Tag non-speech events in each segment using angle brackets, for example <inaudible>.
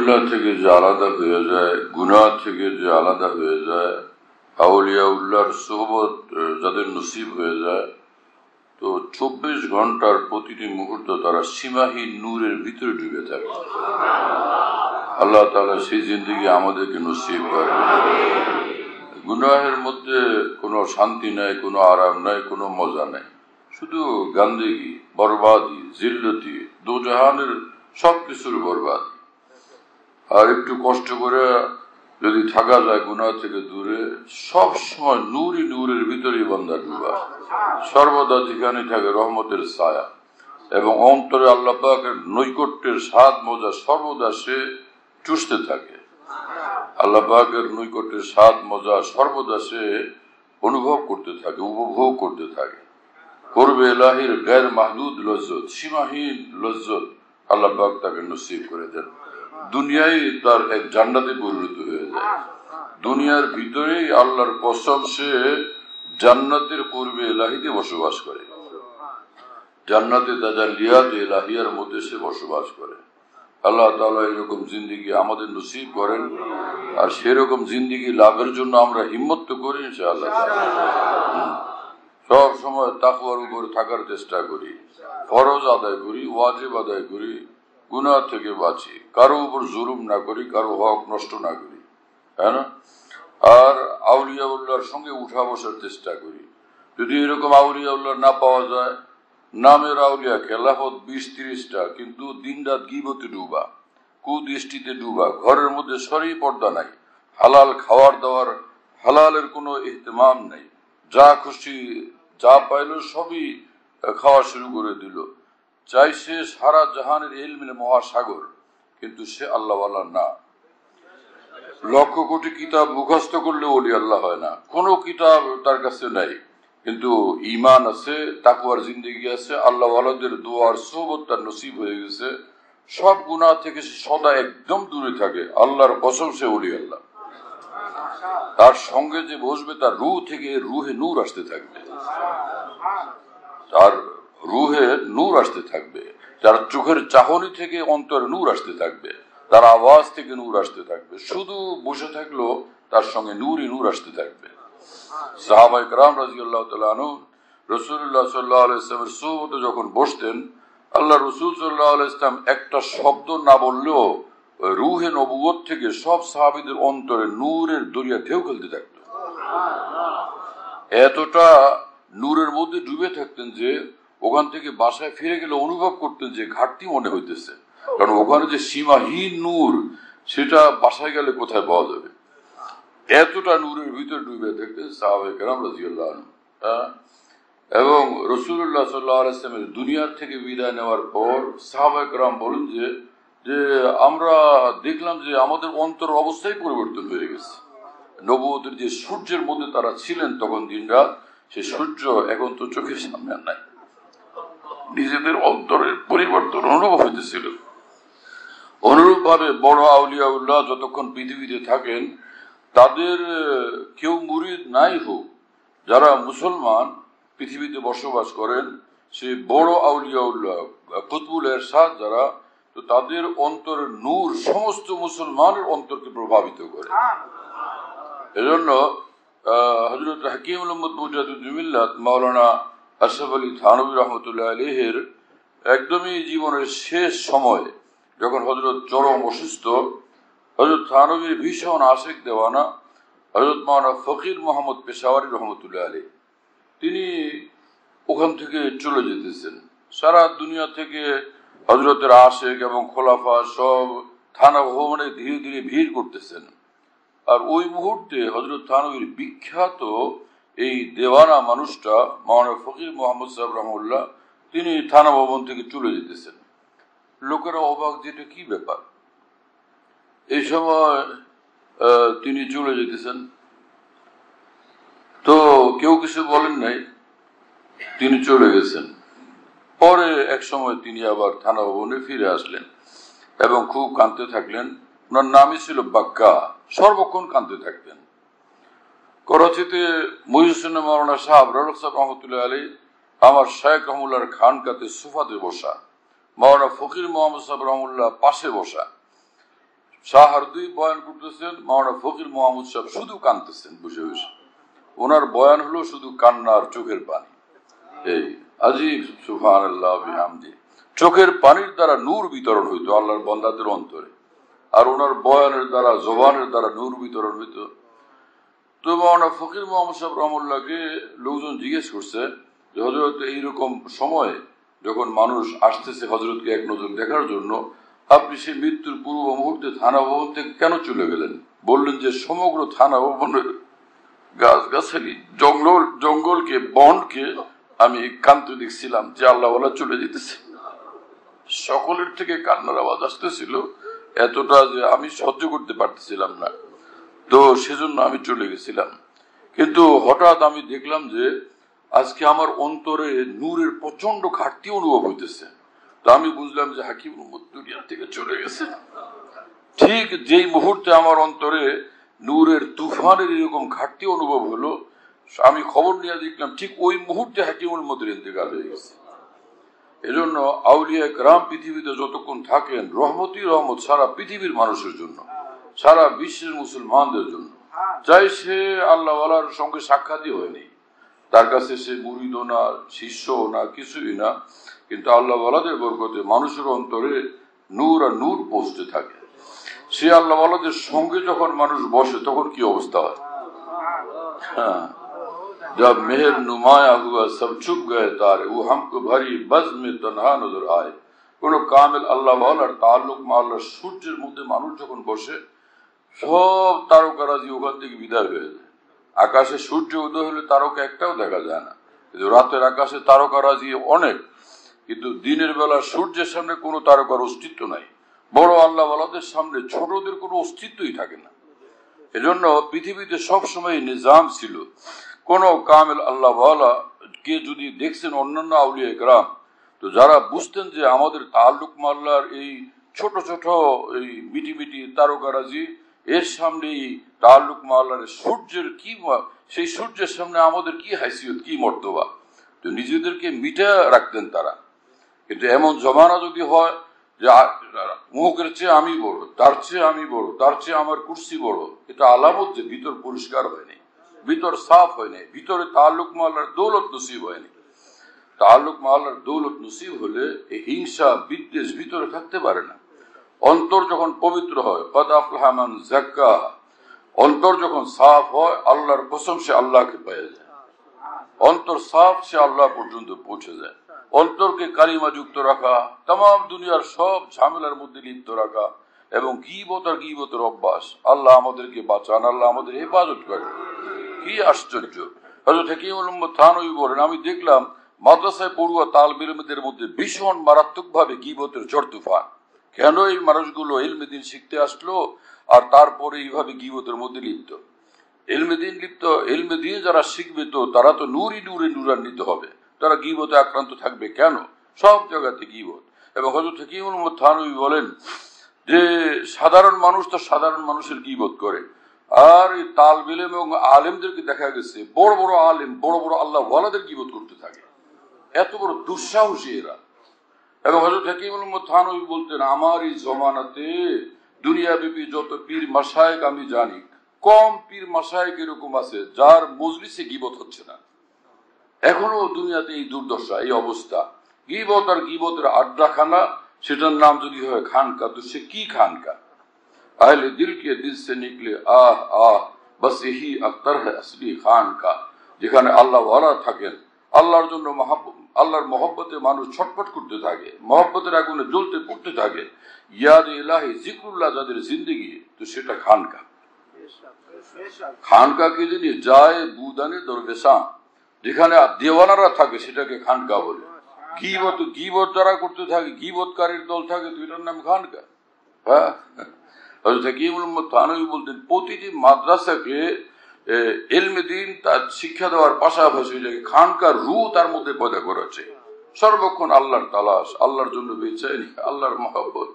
আউলিয়াউল্লাহ থেকে যে আলাদা হয়ে যায়, গুনাহ থেকে যে আলাদা হয়ে যায়, আউলিয়াউল্লাহর সোহবত যাদের নসিব হয়ে যায়, তো চব্বিশ ঘণ্টার প্রতিটি মুহূর্ত তারা সীমাহীন নূরের ভিতরে ডুবে থাকে। আল্লাহ তালা সেই জিন্দিগি আমাদেরকে নসিব করে। গুনাহের মধ্যে কোনো শান্তি নাই, কোনো আরাম নাই, কোনো মজা নাই। শুধু গান্দেগি, বরবাদি, জিল্লতি, দুজাহানের সব কিছুর বরবাদ। আর একটু কষ্ট করে যদি থাকা যায় গুনা থেকে দূরে, সব সময় নূরই নূরের ভিতরেই বন্ধা ডুবা। সর্বদা যেখানে থাকে রহমতের ছায়া। এবং অন্তরে আল্লাহ নৈকট্যের স্বাদ মজা সর্বদা সে চুষতে থাকে। আল্লাহ পাকের নৈকট্যের স্বাদ মজা সর্বদা সে অনুভব করতে থাকে, উপভোগ করতে থাকে। করবে এলাহির গ্যার মাহদুদ লজ্জত, সীমাহীন লজ্জত আল্লাহ তাকে নসিব করে দেন। দুনিয়ায় তার এক জান্নাতে পরিণত হয়ে যায়। দুনিয়ার ভিতরেই আল্লাহর কসম সে জান্নাতের পূর্বে এলাহিতে বসবাস করে। জান্নাতে তাজা লিয়াদ এলাহিয়ার মধ্যে সে বসবাস করে। আল্লাহ তালা এরকম জিন্দিগি আমাদের নসিব করেন। আর সেরকম জিন্দিগি লাভের জন্য আমরা হিম্মত তো করি আল্লাহ সব সময় তাকুয়ার উপর থাকার চেষ্টা করি। ফরজ আদায় করি ওয়াজিব আদায় করি। গুনা থেকে বাঁচি। কারও উপর জুলুম না করি, কারও হক নষ্ট না করি। হ্যাঁ আর আউলিয়া উল্লাহর সঙ্গে উঠা বসার চেষ্টা করি। যদি এরকম আউলিয়া উল্লাহ না পাওয়া যায়, নামের আউলিয়া, খেলাফত বিশ তিরিশটা, কিন্তু দিন রাত গিবতে ডুবা, কুদৃষ্টিতে ডুবা, ঘরের মধ্যে সরি পর্দা নাই, হালাল খাওয়ার দাওয়ার, হালালের কোনো ইহতেমাম নেই, যা খুশি যা পাইল সবই খাওয়া শুরু করে দিল। চাই সে সারা জাহানের এলমিনে মহাসাগর, কিন্তু সে আল্লাহ না। লক্ষ কোটি কিতাব মুখস্থ করলে ওলি আল্লাহ হয় না। কোনো কিতাব তার কাছে নাই, কিন্তু ইমান আছে তাকুয়ার জিন্দগি আছে আল্লাহ আলাদের দোয়ার সোবত তার নসিব হয়ে গেছে। সব গুণা থেকে সে সদা একদম দূরে থাকে। আল্লাহর কসম সে ওলি আল্লাহ। তার সঙ্গে যে বসবে তার রু থেকে রুহে নূর আসতে থাকবে। তার রুহে নূর আসতে থাকবে। তার চোখের চাহনি থেকে অন্তরে নূর আসতে থাকবে তার আওয়াজ থেকে নূর আসতে থাকবে শুধু বসে থাকল তার সঙ্গে নূরই নূর আসতে থাকবে। সাহাবাই কালাম রাজিউল্লাহ তালু রসুল্লাহ সাল্লাহ আলাইসলামের সুমতে যখন বসতেন আল্লাহ রসুল সাল্লাহ আলাইসলাম একটা শব্দ না বললেও রুহে নবুয় থেকে সব সাহাবিদের অন্তরে নূরের দরিয়া ঢেউ খেলতে থাকত। এতটা নূরের মধ্যে ডুবে থাকতেন যে ওখান থেকে বাসায় ফিরে গেলে অনুভব করতেন যে ঘাটতি মনে হইতেছে। কারণ ওখানে যে সীমাহীন নূর, সেটা বাসায় গেলে কোথায় পাওয়া যাবে? এতটা নূরের ভিতরে ডুবে সাহাবেকরাম রাজিউল্লাহ এবং রসুল্লাহ সাল্লামের দুনিয়ার থেকে বিদায় নেওয়ার পর সাহাবেকরাম বলেন যে যে আমরা দেখলাম যে আমাদের অন্তর অবস্থাই পরিবর্তন হয়ে গেছে। নবদের যে সূর্যের মধ্যে তারা ছিলেন তখন দিন রাত সে সূর্য এখন তো চোখের সামনে নাই। নিজেদের অন্তরের পরিবর্তন অনুভব হইতেছিল। অনুরূপ ভাবে বড় আউলিয়া উল্লাহ যতক্ষণ পৃথিবীতে থাকেন তাদের কেউ মুরিদ নাই হোক যারা মুসলমান পৃথিবীতে বসবাস করেন সে বড় আউলিয়া উল্লাহ কুতবুল এরশাদ যারা তো তাদের অন্তরের নূর সমস্ত মুসলমানের অন্তরকে প্রভাবিত করে। এজন্য হজরত হাকিম মোহাম্মদ মুজাদুদ্দিমিল্লাত মাওলানা আশরাফ আলী থানবী রহমতুল্লাহ আলহের একদমই জীবনের শেষ সময় যখন হজরত চরম অসুস্থ হজরত থানবীর ভীষণ আশেক দেওয়ানা হজরত মাওলানা ফকির মোহাম্মদ পেশাওয়ারি রহমতুল্লাহ আলী তিনি ওখান থেকে চলে যেতেছেন। সারা দুনিয়া থেকে হজরতের আশেক এবং খোলাফা সব থানা ভবনে ধীরে ধীরে ভিড় করতেছেন। আর ওই মুহূর্তে হজরত থানবীর বিখ্যাত এই দেওয়ানা মানুষটা মাওলানা ফকির মোহাম্মদ সাহেব রহমুল্লাহ তিনি থানা ভবন থেকে চলে যেতেছেন। লোকেরা অবাক যেটা কি ব্যাপার? এই সময় তিনি চলে যেতেছেন। তো কেউ কিছু বলেন নাই, তিনি চলে গেছেন। পরে এক সময় তিনি আবার থানা ভবনে ফিরে আসলেন এবং খুব কাঁদতে থাকলেন। ওনার নামই ছিল বাক্কা, সর্বক্ষণ কাঁদতে থাকতেন। করাচিতে মহিউসিন মৌলানা সাহেব ররক সাহেব রহমতুল্লাহ আলী আমার শেখ রহমুল্লার খানকাতে সুফাতে বসা মৌলানা ফকির মোহাম্মদ সাহেব রহমুল্লাহ পাশে বসা। শাহারদুই বয়ান করতেছেন মাওনা ফকির মোহাম্মদ সাহেব শুধু কানতেছেন বুঝে বসে। ওনার বয়ান হলো শুধু কান্নার চোখের পানি। এই আজিব সুফান আল্লাহ বিহামদি। চোখের পানির দ্বারা নূর বিতরণ হইতো আল্লাহর বন্দাদের অন্তরে। আর ওনার বয়ানের দ্বারা, জবানের দ্বারা নূর বিতরণ হইতো তো মাওনা ফকির মোহাম্মদ সাহেব রহমুল্লাহকে লোকজন জিজ্ঞেস করছে যে হজরত এইরকম সময়ে যখন মানুষ আসতেছে হজরতকে এক নজর দেখার জন্য, আপনি সেই মৃত্যুর পূর্ব মুহূর্তে থানা ভবন থেকে কেন চলে গেলেন? বললেন যে, সমগ্র থানা ভবনের গাছ গাছালি জঙ্গল, জঙ্গলকে, বনকে আমি কান্তি দেখছিলাম যে আল্লাহ চলে যেতেছে। সকলের থেকে কান্নার আওয়াজ আসতেছিল, এতটা যে আমি সহ্য করতে পারতেছিলাম না। তো সেজন্য আমি চলে গেছিলাম। কিন্তু হঠাৎ আমি দেখলাম যে আজকে আমার অন্তরে নূরের প্রচণ্ড ঘাটতি অনুভব হইতেছে। তো আমি বুঝলাম যে হাকিম দুনিয়া থেকে চলে গেছে। ঠিক যেই মুহূর্তে আমার অন্তরে নূরের তুফানের এরকম ঘাটতি অনুভব হলো, আমি খবর নিয়ে দেখলাম ঠিক ওই মুহূর্তে হাকিমুল মতের ইন্তেকাল হয়ে গেছে। এজন্য আউলিয়া গ্রাম পৃথিবীতে যতক্ষণ থাকেন রহমতি রহমত সারা পৃথিবীর মানুষের জন্য। সারা বিশ্বের মুসলমানদের জন্য চাই সে আল্লাহওয়ালার সঙ্গে সাক্ষাৎই হয়নি তার কাছে সে মুরিদ না শিষ্য না কিছুই না কিন্তু আল্লাহওয়ালাদের বরকতে মানুষের অন্তরে নূর আর নূর পৌঁছতে থাকে সে আল্লাহওয়ালাদের সঙ্গে যখন মানুষ বসে তখন কি অবস্থা হয় হ্যাঁ जब मेहर नुमाया हुआ सब चुप गए तारे वो हमको भरी बज में तनहा नजर आए কোন কামেল আল্লাহ আল্লাহর তাল্লুক আল্লাহ সূর্যের মধ্যে মানুষ যখন বসে সব তারকারাজি ওখান থেকে বিদায় হয়ে যায়। আকাশে সূর্য উদয় হলে তারকা একটাও দেখা যায় না। কিন্তু রাতের আকাশে তারকারাজি অনেক, কিন্তু দিনের বেলা সূর্যের সামনে কোনো তারকার অস্তিত্ব নাই। বড় আল্লাহ আল্লাহদের সামনে ছোটদের কোনো অস্তিত্বই থাকে না। এজন্য পৃথিবীতে সবসময় নিজাম ছিল। কোন কামেল আল্লাহ কে যদি দেখছেন অন্যান্য আউলিয়া গ্রাম তো যারা বুঝতেন যে আমাদের তাল্লুক মাল্লার এই ছোট ছোট এই মিটি মিটি তারকারাজি এর সামনে তাল্লুক মাল্লার সূর্যের কি সেই সূর্যের সামনে আমাদের কি হাইসিয়ত, কি মর্তবা? তো নিজেদেরকে মিটা রাখতেন তারা। কিন্তু এমন জমানা যদি হয় যে মুখের চেয়ে আমি বড়, তার চেয়ে আমি বড়, তার চেয়ে আমার কুর্সি বড়, এটা আলামত যে ভিতর পরিষ্কার হয়নি ভিতর সাফ হয়নি ভিতরে তাল্লুক মাল্লার দৌলত নসিব হয়নি তাল্লুক মাল্লার দৌলত নসিব হলে এই হিংসা বিদ্বেষ ভিতরে থাকতে পারে না। অন্তর যখন পবিত্র হয় কদাফলাহমান জাক্কা অন্তর যখন সাফ হয়, আল্লাহর কসম সে আল্লাহকে পেয়ে যায়। অন্তর সাফ সে আল্লাহ পর্যন্ত পৌঁছে যায়। অন্তরকে কালিমা যুক্ত রাখা তাম দুনিয়ার সব ঝামেলার মধ্যে লিপ্ত রাখা এবং গিবত আর গিবতের অভ্যাস। আল্লাহ আমাদেরকে বাঁচান, আল্লাহ আমাদের হেফাজত করে কি আশ্চর্য! বলেন, আমি দেখলাম মাদ্রাসায় পড়ুয়া তাল বিলমদের মধ্যে ভীষণ মারাত্মক ভাবে গিবতের ঝড় তুফান। কেন এই মানুষগুলো এলমেদিন শিখতে আসলো আর তারপরে এইভাবে গিবতের মধ্যে লিপ্ত? এলমেদিন লিপ্ত, এলমেদিন যারা শিখবে তো তারা তো নুরি নূরে নুরান্বিত হবে। তারা গিবতে আক্রান্ত থাকবে কেন? সব জায়গাতে গিবত। এবং হজরত হাকিমুল থানবী বলেন যে সাধারণ মানুষ তো সাধারণ মানুষের গিবত করে। আর এই তাল বিলেম এবং আলেমদেরকে দেখা গেছে, বড় বড় আলেম, বড় বড় আল্লাহ ওয়ালাদের গিবত করতে থাকে। এত বড় দুঃসাহসী এরা। এবং হজরত হাকিমুল থানবী বলতেন আমার এই জমানাতে দুনিয়াব্যাপী যত পীর মাসায়ক আমি জানি, কম পীর মাসায়ক এরকম আছে যার মজলিসে গিবত হচ্ছে না। এখনও দুনিয়াতে এই দুর্দশা, এই অবস্থা। গিবত আর গিবতের আড্ডাখানা, সেটার নাম যদি হয় খানকা, তো সে কি খানকা? আহলে দিলকে দিল সে নিকলে, আহ আহ, বাস এহি আক্তার হ্যাঁ আসলি খানকা। যেখানে আল্লাহ ওয়ালা থাকেন, আল্লাহর জন্য আল্লাহর মহব্বতে মানুষ ছটপট করতে থাকে, মহব্বতের আগুনে জ্বলতে পড়তে থাকে। ইয়াদ ইলাহি জিক্রুল্লাহ যাদের জিন্দগি, তো সেটা খানকা। খানকা কি জিনিস যায় বুদানে দরবেশা। যেখানে দেওয়ানারা থাকে, সেটাকে খানকা বলে। গিবত গিবত যারা করতে থাকে, গিবতকারীর দল থাকে, তো এটার নাম খানকা। হ্যাঁ? বলতেন, প্রতিটি মাদ্রাসাকে এলমে দিন তার শিক্ষা দেওয়ার পাশাপাশি খানকার রু তার মধ্যে পয়দা করেছে। সর্বক্ষণ আল্লাহর তালাশ, আল্লাহর জন্য বেচাইনি আল্লাহর মহব্বত।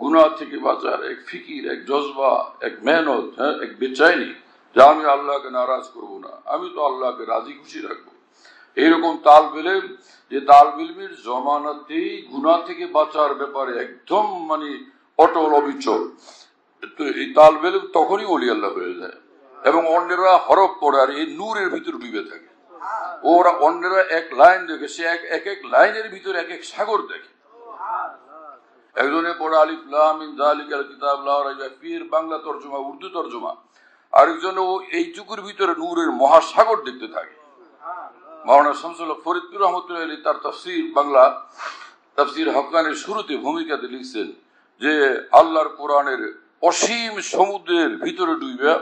গুনা থেকে বাঁচার এক ফিকির, এক জজবা, এক মেহনত হ্যাঁ এক বেচাইনি যা আমি আল্লাহকে নারাজ করব না, আমি তো আল্লাহকে রাজি খুশি রাখব। এইরকম তাল বেলেম যে তাল বিলমির জমানাতেই গুনা থেকে বাঁচার ব্যাপারে একদম মানে অটল অবিচল। তো এই তালবেল তখনই অলি আল্লাহ হয়ে যায়। এবং অন্যেরা হরফ পড়ে আর এই নূরের ভিতর ডুবে থাকে। ওরা অন্যেরা এক লাইন দেখে, সে এক এক এক লাইনের ভিতরে এক এক সাগর দেখে। একজনে পড়ে, আলিফ লামিন জালিকাল কিতাব, লা রাইবা বাংলা তর্জমা, উর্দু তর্জমা। আরেকজনে ও এই চুকুর ভিতরে নূরের মহাসাগর দেখতে থাকে। মাওলানা শামসুল ফরিদপুর রহমতুল্লাহ আলী তার তফসির বাংলা, তফসির হকানের শুরুতে ভূমিকাতে লিখছেন যে, আল্লাহর কোরআনের অসীম সমুদ্রের ভিতরে ডুইবে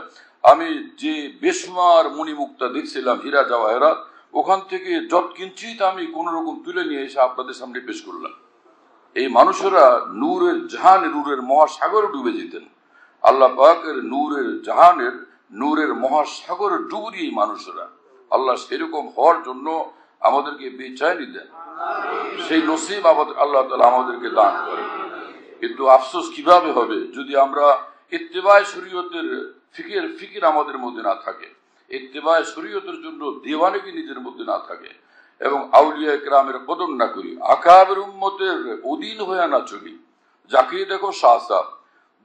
আমি যে বেসমার মণিমুক্তা দেখছিলাম, হীরা জওয়াহেরাত ওখান থেকে যত কিঞ্চিত আমি কোন রকম তুলে নিয়ে এসে আপনাদের সামনে পেশ করলাম। এই মানুষেরা নূরের জাহান নূরের মহাসাগরে ডুবে যেতেন। আল্লাহ পাকের নূরের জাহানের, নূরের মহাসাগরে ডুবুরি এই মানুষেরা। আল্লাহ সেরকম হওয়ার জন্য আমাদেরকে বেচাইনি দেন। সেই নসিব আমাদের, আল্লাহ তালা আমাদেরকে দান করে কিন্তু আফসোস কীভাবে হবে? যদি আমরা ইত্তেবায় শরীয়তের ফিকের, ফিকির আমাদের মধ্যে না থাকে। ইত্তেবায় শরীয়তের জন্য দেওয়ানিকে নিজের মধ্যে না থাকে। এবং আউলিয়া গ্রামের কদম না করি। আকাবের উম্মতের অধীন হয়ে না চলি। যাকে দেখো শাহ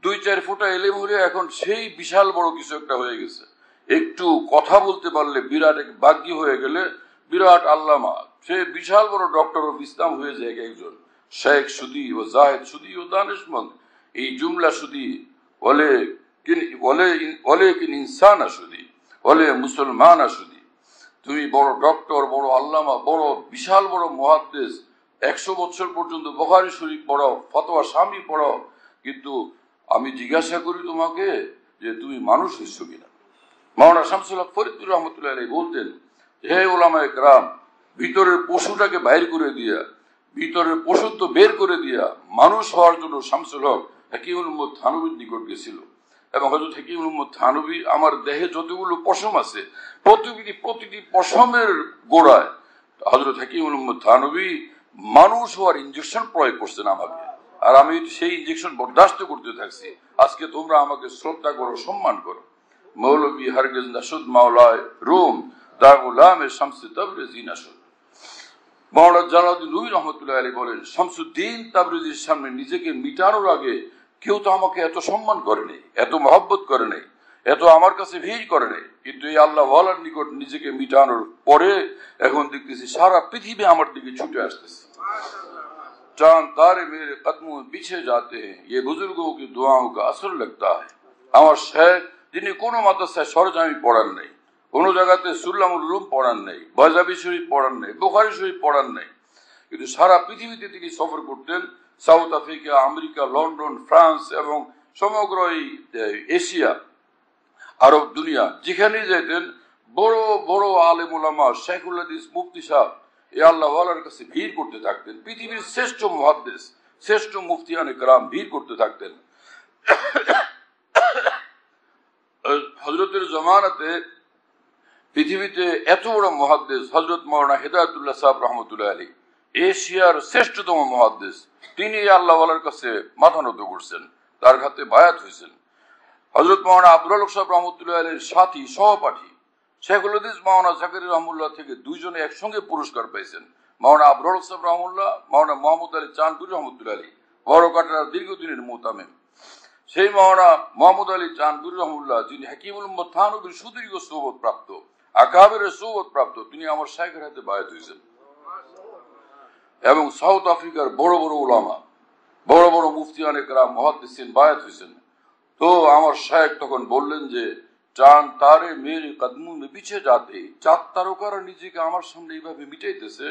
দুই চার ফুটা এলেম হলে এখন সেই বিশাল বড় কিছু একটা হয়ে গেছে। একটু কথা বলতে পারলে বিরাট এক বাগ্যী হয়ে গেলে বিরাট আল্লামা। সে বিশাল বড় ডক্টর অফ ইসলাম হয়ে যায় একজন। শেখ সুদি ও জাহেদ সুদি ও দানিশমন্দ এই জুমলা সুদি বলে বলে বলে কিন ইনসান আসুদি বলে মুসলমান আসুদি তুমি বড় ডক্টর, বড় আল্লামা, বড় বিশাল বড় মহাদ্দেশ একশো বছর পর্যন্ত বখারি শরীফ পড়াও ফতোয়া স্বামী পড়াও কিন্তু আমি জিজ্ঞাসা করি তোমাকে যে তুমি মানুষ হইছ কিনা? মাওনা শামসুল্লাহ ফরিদুর রহমতুল্লাহ আলী বলতেন, হে ওলামায় গ্রাম ভিতরের পশুটাকে বাইর করে দিয়া, ভিতরের পশুত্ব বের করে দিয়া, মানুষ হওয়ার জন্য শামসুল হক হাকিমুল উম্মদ থানবীর নিকট গেছিল। এবং হজরত উম্মদ থানবী আমার দেহে যতগুলো পশম আছে প্রতিটি প্রতিটি পশমের গোড়ায় হজরত উম্মদ থানবী মানুষ হওয়ার ইঞ্জেকশন প্রয়োগ করছেন আমাকে। আর আমি সেই ইঞ্জেকশন বরদাস্ত করতে থাকছি, আজকে তোমরা আমাকে শ্রদ্ধা করো, সম্মান করো। মৌলবী হারগেজ নাসুদ মাওলায় রোম দা গোলামে শামসে তবরেজি নাসুদ। মাওলানা জালাউদ্দিন রুই রহমতুল্লাহ আলী বলেন, শামসুদ্দিন তাবরেজির সামনে নিজেকে মিটানোর আগে কেউ তো আমাকে এত সম্মান করে নেই এত মহব্বত করে নেই এত আমার কাছে ভিড় করে নেই কিন্তু এই আল্লাহ ওয়ালার নিকট নিজেকে মিটানোর পরে এখন দেখতেছি সারা পৃথিবী আমার দিকে ছুটে আসতেছে चांद तारे मेरे कदमों में बिछे जाते हैं ये बुजुर्गों की दुआओं का असर लगता है আমার শেখ যিনি কোনো মাদ্রাসায় সরজামি পড়ান নেই কোনো জায়গাতে সুল্লামুল রুম পড়ান নেই বজাবি শরীফ পড়ান নেই বুখারি শরীফ পড়ান নেই কিন্তু সারা পৃথিবীতে তিনি সফর করতেন South Africa, America, London, France এবং সমগ্র এই এশিয়া, আরব দুনিয়া যেখানে যেতেন বড় বড় আলেম ওলামা শেখুল হাদিস মুফতি সাহ এ আল্লাহওয়ালার কাছে ভিড় করতে থাকতেন। পৃথিবীর শ্রেষ্ঠ মহাদ্দেশ শ্রেষ্ঠ মুফতিয়ানে কালাম ভিড় করতে থাকতেন। হজরতের জমানাতে পৃথিবীতে এত বড় মহাদ্দেশ হজরত মৌলানা হেদায়তুল্লাহ সাহেব রহমতুল্লাহ আলী এশিয়ার শ্রেষ্ঠতম মহাদ্দেশ তিনি আল্লাহওয়ালার কাছে মাথা নত করছেন, তার হাতে বায়াত হয়েছেন। হজরত মৌলানা আব্দুল সাহেব রহমতুল্লাহ আলীর সাথী, সহপাঠী শেখুল হাদিস মাওনা জাকির রহমুল্লাহ থেকে দুইজনে একসঙ্গে পুরস্কার পেয়েছেন মাওনা আবরুল সাহেব রহমুল্লাহ মাওনা মোহাম্মদ আলী চাঁদপুর রহমতুল্লাহ আলী বড় কাটার দীর্ঘদিনের মোতামেম সেই মাওনা মোহাম্মদ আলী চাঁদপুর রহমুল্লাহ যিনি হাকিমুল থানবির সুদীর্ঘ সৌবত প্রাপ্ত, আকাবের সৌবত প্রাপ্ত, তিনি আমার শাইখের হাতে বায়াত হয়েছেন। এবং সাউথ আফ্রিকার বড় বড় ওলামা বড় বড় মুফতি অনেক রাম মহাদিসিন বায়াত হয়েছেন তো আমার শায়েখ তখন বললেন যে চাঁদ তারে মেরে কদমু মে পিছে যাতে চাঁদ তারকারা নিজেকে আমার সামনে এইভাবে মিটাইতেছে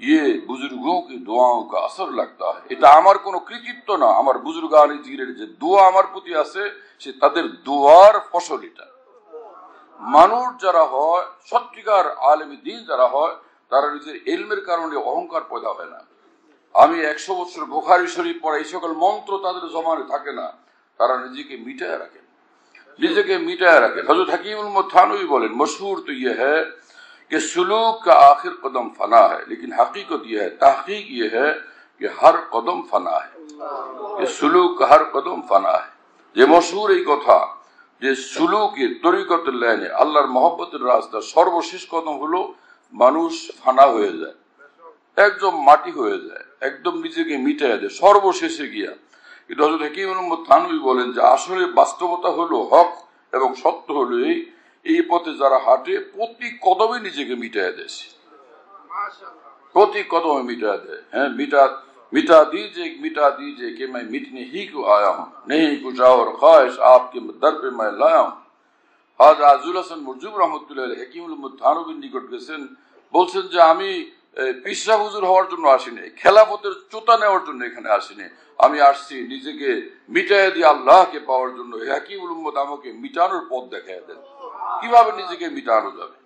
ইয়ে বুজুর্গোं की दुआओं का असर लगता है এটা আমার কোনো কৃতিত্ব না আমার বুজুর্গানি জিরের যে দোয়া আমার প্রতি আছে সে তাদের দোয়ার ফসল এটা মানুষ যারা হয় সত্যিকার আলেমী দিন যারা হয় তারা নিজের এলমের কারণে অহংকার পয়দা হয় না আমি একশো বছর বোখারি শরীফ পড়া এই সকল মন্ত্র তাদের জমানে থাকে না তারা নিজেকে মিটায় রাখেন নিজেকে मिटाए रखे हजरत हकीम थानवी बोले मशहूर तो यह है कि सलूक का आखिर कदम फना है लेकिन हकीकत यह है तहकीक यह है कि हर कदम फना है कि सलूक का हर कदम फना है যে মশহুর এই কথা যে সুলুকে তরিকত লাইনে আল্লাহর মহব্বতের রাস্তা সর্বশেষ কদম হলো মানুষ ফানা হয়ে যায় একদম মাটি হয়ে যায় একদম নিজেকে মিটাই দেয় সর্বশেষে গিয়া কিন্তু হজরত হেকিম মোহাম্মদ থানবি বলেন যে আসলে বাস্তবতা হলো হক এবং সত্য হলো এই এই পথে যারা হাঁটে প্রতি কদমে নিজেকে মিটায় দেয় प्रति कदम में मिटा दे हैं मिटा मिटा दीजिए मिटा दीजिए कि मैं मिटने ही को आया हूँ नहीं कुछ और ख्वाहिश आपके दर पे मैं लाया हूँ হাজ আজুল হাসান মরজুব রহমতুল্লাহ হেকিমুল থানবিন নিকট গেছেন, বলছেন যে আমি পিসরা হুজুর হওয়ার জন্য আসিনি, খেলাফতের চোতা নেওয়ার জন্য এখানে আসিনি, আমি আসছি নিজেকে মিটাই দিয়ে আল্লাহকে পাওয়ার জন্য। হাকিমুল উম্মদ আমাকে মিটানোর পথ দেখায় দেন। কীভাবে নিজেকে মিটানো যাবে?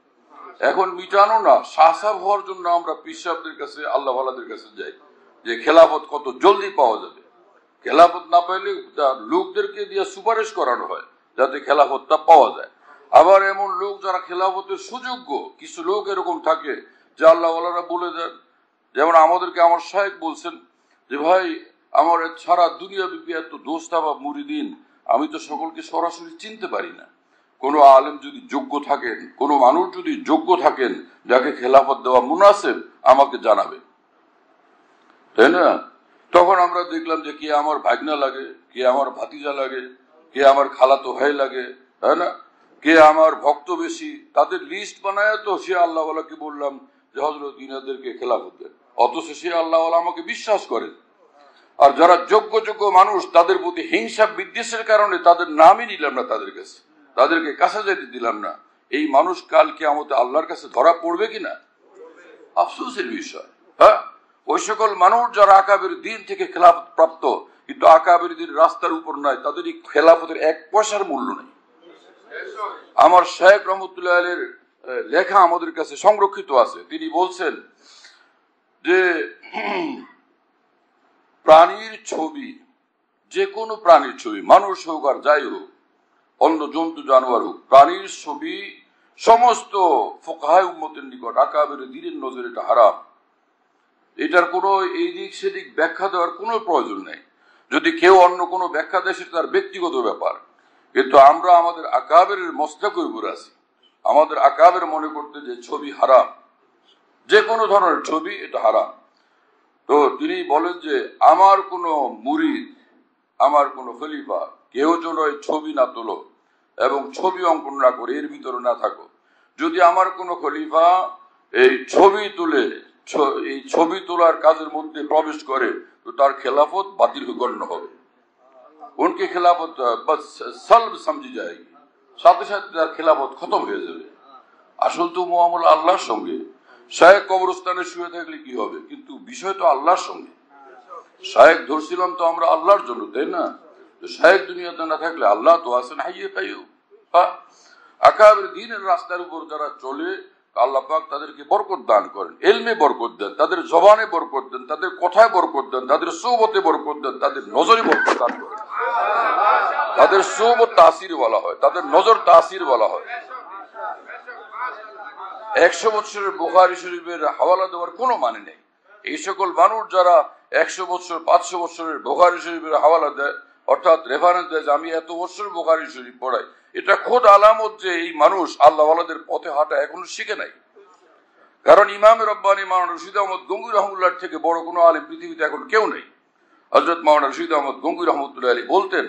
এখন মিটানো না শাসাব হওয়ার জন্য আমরা পিসাবদের কাছে, আল্লাহ ভালাদের কাছে যাই, যে খেলাফত কত জলদি পাওয়া যাবে। খেলাফত না পাইলে লোকদেরকে দিয়ে সুপারিশ করানো হয়, যাতে খেলাফতটা পাওয়া যায়। আবার এমন লোক যারা খেলাফতের সুযোগ্য, কিছু লোক এরকম থাকে যে আল্লাহ বলে দেন। যেমন আমাদেরকে আমার সাহেব বলছেন যে, ভাই, আমার ছাড়া দুনিয়া বিপি এত দোস্তা বা মুরিদিন, আমি তো সকলকে সরাসরি চিনতে পারি না। কোনো আলেম যদি যোগ্য থাকেন, কোনো মানুষ যদি যোগ্য থাকেন, যাকে খেলাফত দেওয়া মুনাসেব, আমাকে জানাবে তাই না? তখন আমরা দেখলাম যে কে আমার ভাগনা লাগে, কে আমার ভাতিজা লাগে, কে আমার খালাতো ভাই লাগে, তাই না? কে আমার ভক্ত বেশি? তাদের লিস্ট বানায় তো সে আল্লাহওয়ালাকে বললাম যে হজরত ইনাদেরকে খেলাফত দেন। অথচ সে আল্লাহওয়ালা আমাকে বিশ্বাস করেন আর যারা যোগ্য যোগ্য মানুষ, তাদের প্রতি হিংসা বিদ্বেষের কারণে তাদের নামই নিলাম না তাদের কাছে। তাদেরকে কাছে যেতে দিলাম না। এই মানুষ কালকে আমাদের আল্লাহর কাছে ধরা পড়বে কিনা? আফসোসের বিষয়। হ্যাঁ? ওই সকল মানুষ যারা আকাবের দিন থেকে খেলাফত প্রাপ্ত, কিন্তু আকাবের দিন রাস্তার উপর নয় তাদের এই খেলাফতের এক পয়সার মূল্য নেই। আমার শেখ রহমতুল্লাহ আলের লেখা আমাদের কাছে সংরক্ষিত আছে। তিনি বলছেন যে, প্রাণীর ছবি যে কোনো প্রাণীর ছবি, মানুষ হোক আর যাই হোক, অন্য জন্তু, জানোয়ার হোক, প্রাণীর ছবি সমস্ত ফোকাহায় উম্মতের নিকট, আকাবের, দিনের নজরে এটা হারাম। এটার কোনো এই দিক সেদিক ব্যাখ্যা দেওয়ার কোনো প্রয়োজন নেই। যদি কেউ অন্য কোনো ব্যাখ্যা দেয়, সেটা তার ব্যক্তিগত ব্যাপার। কিন্তু আমরা আমাদের আকাবের মস্তাকের উপরে আছি। আমাদের আকাবের মনে করতে যে ছবি হারাম। যে কোনো ধরনের ছবি, এটা হারাম। তো তিনি বলেন যে, আমার কোনো মুরিদ, আমার কোনো খলিফা, কেউ যেন এই ছবি না তোলো এবং ছবি অঙ্কন না করে, এর ভিতরে না থাকো। যদি আমার কোনো খলিফা এই ছবি তুলে এই ছবি তোলার কাজের মধ্যে প্রবেশ করে, তো তার খেলাফত বাতিল গণ্য হবে। উনকে খেলাফত সলভ সমঝি যায় সাথে সাথে তার খেলাফত খতম হয়ে যাবে আসল তো মোহাম্মদ আল্লাহর সঙ্গে শায়েক কবরস্থানে শুয়ে থাকলে কি হবে কিন্তু বিষয় তো আল্লাহর সঙ্গে শায়েক ধরছিলাম তো আমরা আল্লাহর জন্য তাই না শায়েক দুনিয়াতে না থাকলে আল্লাহ তো আছেন হাইয়ে পাইও আকাবের দিনের রাস্তার উপর যারা চলে আল্লাহ পাক তাদেরকে বরকত দান করেন এলমে বরকত দেন তাদের জবানে বরকত দেন তাদের কথায় বরকত দেন তাদের সৌবতে বরকত দেন তাদের নজরে বরকত দান করেন তাদের সৌবত তাসির বলা হয়, তাদের নজর তাসির বলা হয়। একশো বছরের বোখারি শরীফের হাওয়ালা দেওয়ার কোনো মানে নেই। এই সকল মানুষ যারা একশো বছর পাঁচশো বছরের বোখারি শরীফের হাওয়ালা দেয়, অর্থাৎ রেফারেন্স দেয় যে আমি এত বছর বোখারি শরীফ পড়াই, এটা খোদ আলামত যে এই মানুষ আল্লাহওয়ালাদের পথে হাঁটা এখনও শিখে নাই। কারণ ইমাম রব্বানি মাওলানা রশিদ আহমদ গঙ্গুর রহমুল্লার থেকে বড় কোনো আলিম পৃথিবীতে এখন কেউ নেই। হজরত মাওলানা রশিদ আহমদ গঙ্গুর রহমতুল্লাহ আলী বলতেন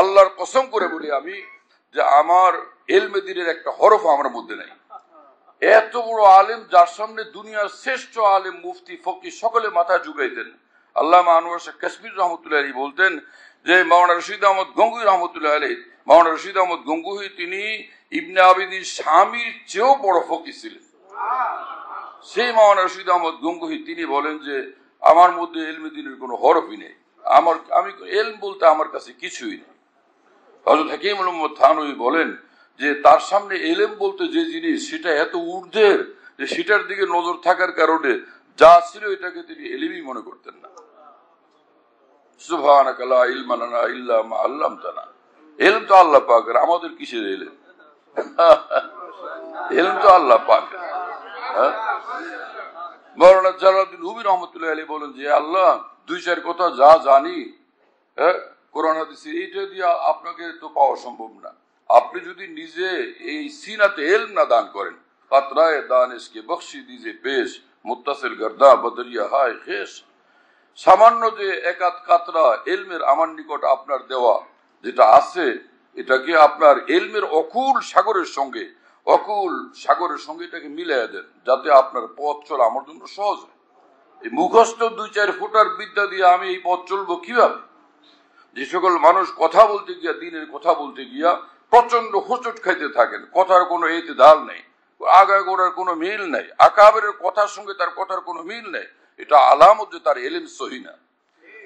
আল্লাহর কসম করে বলি আমি যে আমার এলমেদিনের একটা হরফ আমার মধ্যে নেই। এত বড় আলেম যার সামনে দুনিয়ার শ্রেষ্ঠ আলেম মুফতি ফকি সকলে মাথা ঝুঁকাইতেন। আল্লাহ আনোয়ার শেখ কাশ্মীর রহমতুল্লাহ আলী বলতেন যে, মাওলানা রশিদ আহমদ গঙ্গুই রহমতুল্লাহ আলী মাওলানা রশিদ আহমদ গঙ্গুহি তিনি ইবনে আবিদির স্বামীর চেয়েও বড় ফকি ছিলেন। সেই মাওলানা রশিদ আহমদ গঙ্গুহি তিনি বলেন যে আমার মধ্যে এলমে দিনের কোনো হরফই নেই। আমার আমি এলম বলতে আমার কাছে কিছুই নেই। হজরত হাকিম মোহাম্মদ থানবী বলেন যে, তার সামনে এলেম বলতে যে জিনিস, সেটা এত ঊর্ধ্বের যে সেটার দিকে নজর থাকার কারণে যা ছিল এটাকে তিনি এলিমই মনে করতেন না। সুবহানাকালা ইলমানানা ইল্লা মা আল্লামতানা। এলম তো আল্লাহ পাক আমাদের কিসের এলেম? এলম তো আল্লাহ পাক। মৌলানা জালাউদ্দিন হুবি রহমতুল্লাহ আলী বলেন যে, আল্লাহ, দুই চার কথা যা জানি হ্যাঁ কোরআন হাদিসে এইটা দিয়ে আপনাকে তো পাওয়া সম্ভব না। আপনি যদি নিজে এই সিনাতে এলম না দান করেন কাতরায় দান ইসকে বখশি দিজে পেশ, মুত্তাসিল গর্দা, বদরিয়া, হায় খেস সামান্য যে একাত কাতরা এলমের আমার নিকট আপনার দেওয়া যেটা আছে, এটাকে আপনার এলমের অকুল সাগরের সঙ্গে অকুল সাগরের সঙ্গে এটাকে মিলিয়ে দেন, যাতে আপনার পথ চলা আমার জন্য সহজ হয়। এই মুখস্থ দুই চার ফুটার বিদ্যা দিয়ে আমি এই পথ চলবো কীভাবে? যে সকল মানুষ কথা বলতে গিয়া, দিনের কথা বলতে গিয়া প্রচণ্ড হোঁচট খাইতে থাকেন, কথার কোনো এতে দাল নেই আগা গোড়ার কোনো মিল নেই, আকাবের কথার সঙ্গে তার কথার কোনো মিল নেই, এটা আলামত যে তার এলিম সহি না।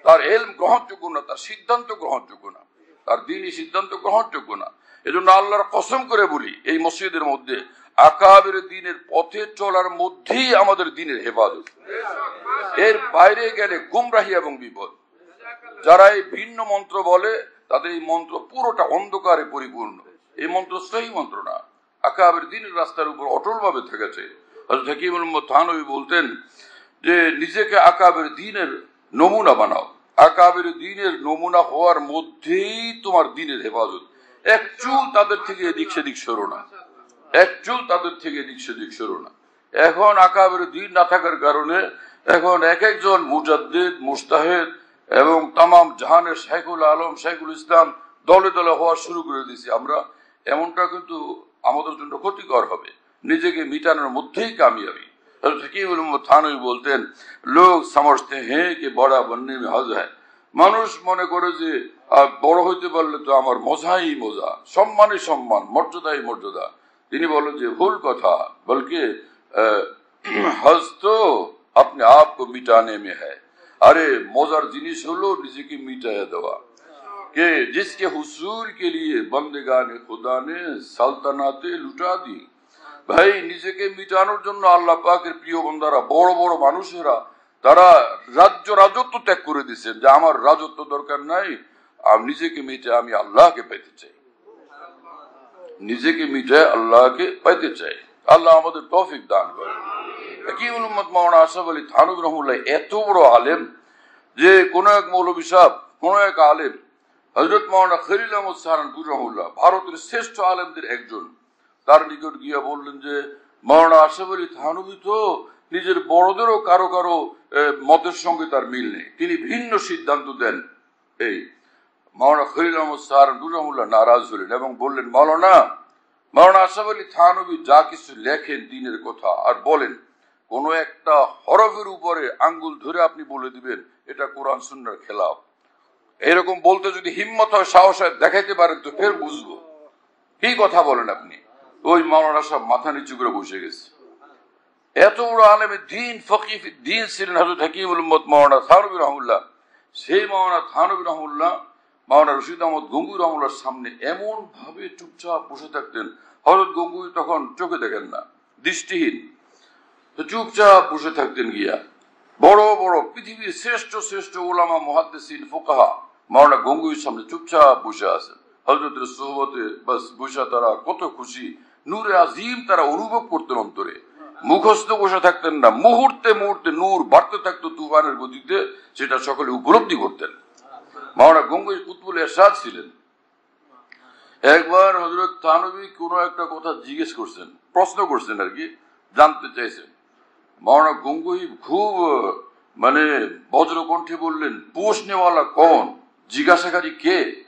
তার এলম গ্রহণযোগ্য না, তার সিদ্ধান্ত গ্রহণযোগ্য না। তার দিনই সিদ্ধান্ত গ্রহণযোগ্য না। এজন্য আল্লাহর কসম করে বলি, এই মসজিদের মধ্যে আকাবের দিনের পথে চলার মধ্যেই আমাদের দিনের হেফাজত। এর বাইরে গেলে গুমরাহি এবং বিপদ। যারা এই ভিন্ন মন্ত্র বলে, তাদের এই মন্ত্র পুরোটা অন্ধকারে পরিপূর্ণ। এই মন্ত্র সেই মন্ত্র না। আকাবের দিনের রাস্তার উপর অটলভাবে থেকেছে। হাকিম থানবী বলতেন যে, নিজেকে আকাবের দিনের নমুনা বানাও। আকাবের দিনের নমুনা হওয়ার মধ্যেই তোমার দিনের হেফাজত। এক চুল তাদের থেকে এদিক সেদিক সরো না। এক চুল তাদের থেকে এদিক সেদিক সরো না। এখন আকাবের দিন না থাকার কারণে এখন এক একজন মুজাদ্দিদ, মুস্তাহেদ এবং তাম জাহানের শাইকুল আলম শাইকুল ইসলাম দলে দলে হওয়া শুরু করে দিয়েছি আমরা। এমনটা কিন্তু আমাদের জন্য ক্ষতিকর হবে। নিজেকে মিটানোর মধ্যেই কামিয়াবি। থানবী বলতেন, লোক সমঝতে হ্যাঁ কি বড়া বন্যে হজ হয় মানুষ মনে করে যে বড় হইতে পারলে তো আমার মজাই মজা সম্মানে সম্মান, মর্যাদাই মর্যাদা। তিনি বলেন যে, ভুল কথা, বলকে হজ আপনি আপকে মিটানে মে হ্যায়। আরে, মজার জিনিস হলো নিজেকে মিটাইয়া দেওয়া। কে, জিসকে হুসুর কে লিয়ে বন্দেগানে খুদা নে সালতানাতে লুটা দি। ভাই, নিজেকে মিটানোর জন্য আল্লাহ পাকের প্রিয় বন্দারা, বড় বড় মানুষেরা তারা রাজ্য রাজত্ব ত্যাগ করে দিচ্ছেন যে আমার রাজত্ব দরকার নাই আর নিজেকে মিটে আমি আল্লাহকে পেতে চাই। নিজেকে মিটে আল্লাহকে পাইতে চাই। আল্লাহ আমাদের তৌফিক দান করে হাকিমুল উম্মত মাওলানা আশরাফ আলী থানুক রহমুল্লাহ এত বড় আলেম যে কোন এক মৌলবী সাহেব, কোন এক আলেম হজরত মাওলানা খলিল আহমদ সাহারানপুর রহমুল্লাহ, ভারতের শ্রেষ্ঠ আলেমদের একজন, তার নিকট গিয়া বললেন যে, মাওলানা আশরাফ আলী থানুবি তো নিজের বড়দেরও কারও কারও মতের সঙ্গে তার মিল নেই। তিনি ভিন্ন সিদ্ধান্ত দেন। এই মাওলানা খলিল আহমদ সাহারানপুর রহমুল্লাহ নারাজ হলেন এবং বললেন, মাওলানা মাওলানা আশরাফ আলী থানবী যা কিছু লেখেন দিনের কথা আর বলেন, কোন একটা হরফের উপরে আঙ্গুল ধরে আপনি বলে দিবেন, এটা কোরআন সুন্নার খেলাফ। এরকম বলতে যদি হিম্মত হয়, সাহস হয়, দেখাইতে পারেন তো ফের বুঝব। কি কথা বলেন আপনি? ওই মাওলানা সব মাথা নিচু করে বসে গেছে। এত বড় আলেমে দিন ফকিফ দিন ছিলেন হজরত হাকিমুল উম্মত মাওলানা থানবী রহমুল্লাহ সেই মাওলানা থানবী রহমুল্লাহ মাওলানা রশিদ আহমদ গঙ্গুই রহমুল্লার সামনে এমন ভাবে চুপচাপ বসে থাকতেন হজরত গঙ্গুই তখন চোখে দেখেন না, দৃষ্টিহীন। চুপচাপ বসে থাকতেন গিয়া। বড় বড় পৃথিবীর শ্রেষ্ঠ শ্রেষ্ঠ ওলামা, মহাদ্দেসিন, ফোকাহা মাওলানা গঙ্গুইয়ের সামনে চুপচাপ বসে আছেন। হজরতের সোহবতে বাস বসে তারা কত খুশি, নূরে আজিম তারা অনুভব করতেন অন্তরে। মুখস্থ বসে থাকতেন না। মুহূর্তে মুহূর্তে নূর বাড়তে থাকতো তুফানের গতিতে সেটা সকলে উপলব্ধি করতেন। মাওলানা গঙ্গুই কুতবুল এরশাদ ছিলেন। একবার হজরত থানবী কোন একটা কথা জিজ্ঞেস করছেন, প্রশ্ন করছেন আর কি, জানতে চাইছেন। মাওলানা গঙ্গুই খুব মানে বজ্রকণ্ঠে বললেন পোষ নেওয়ালা কন? জিজ্ঞাসাকারী কে?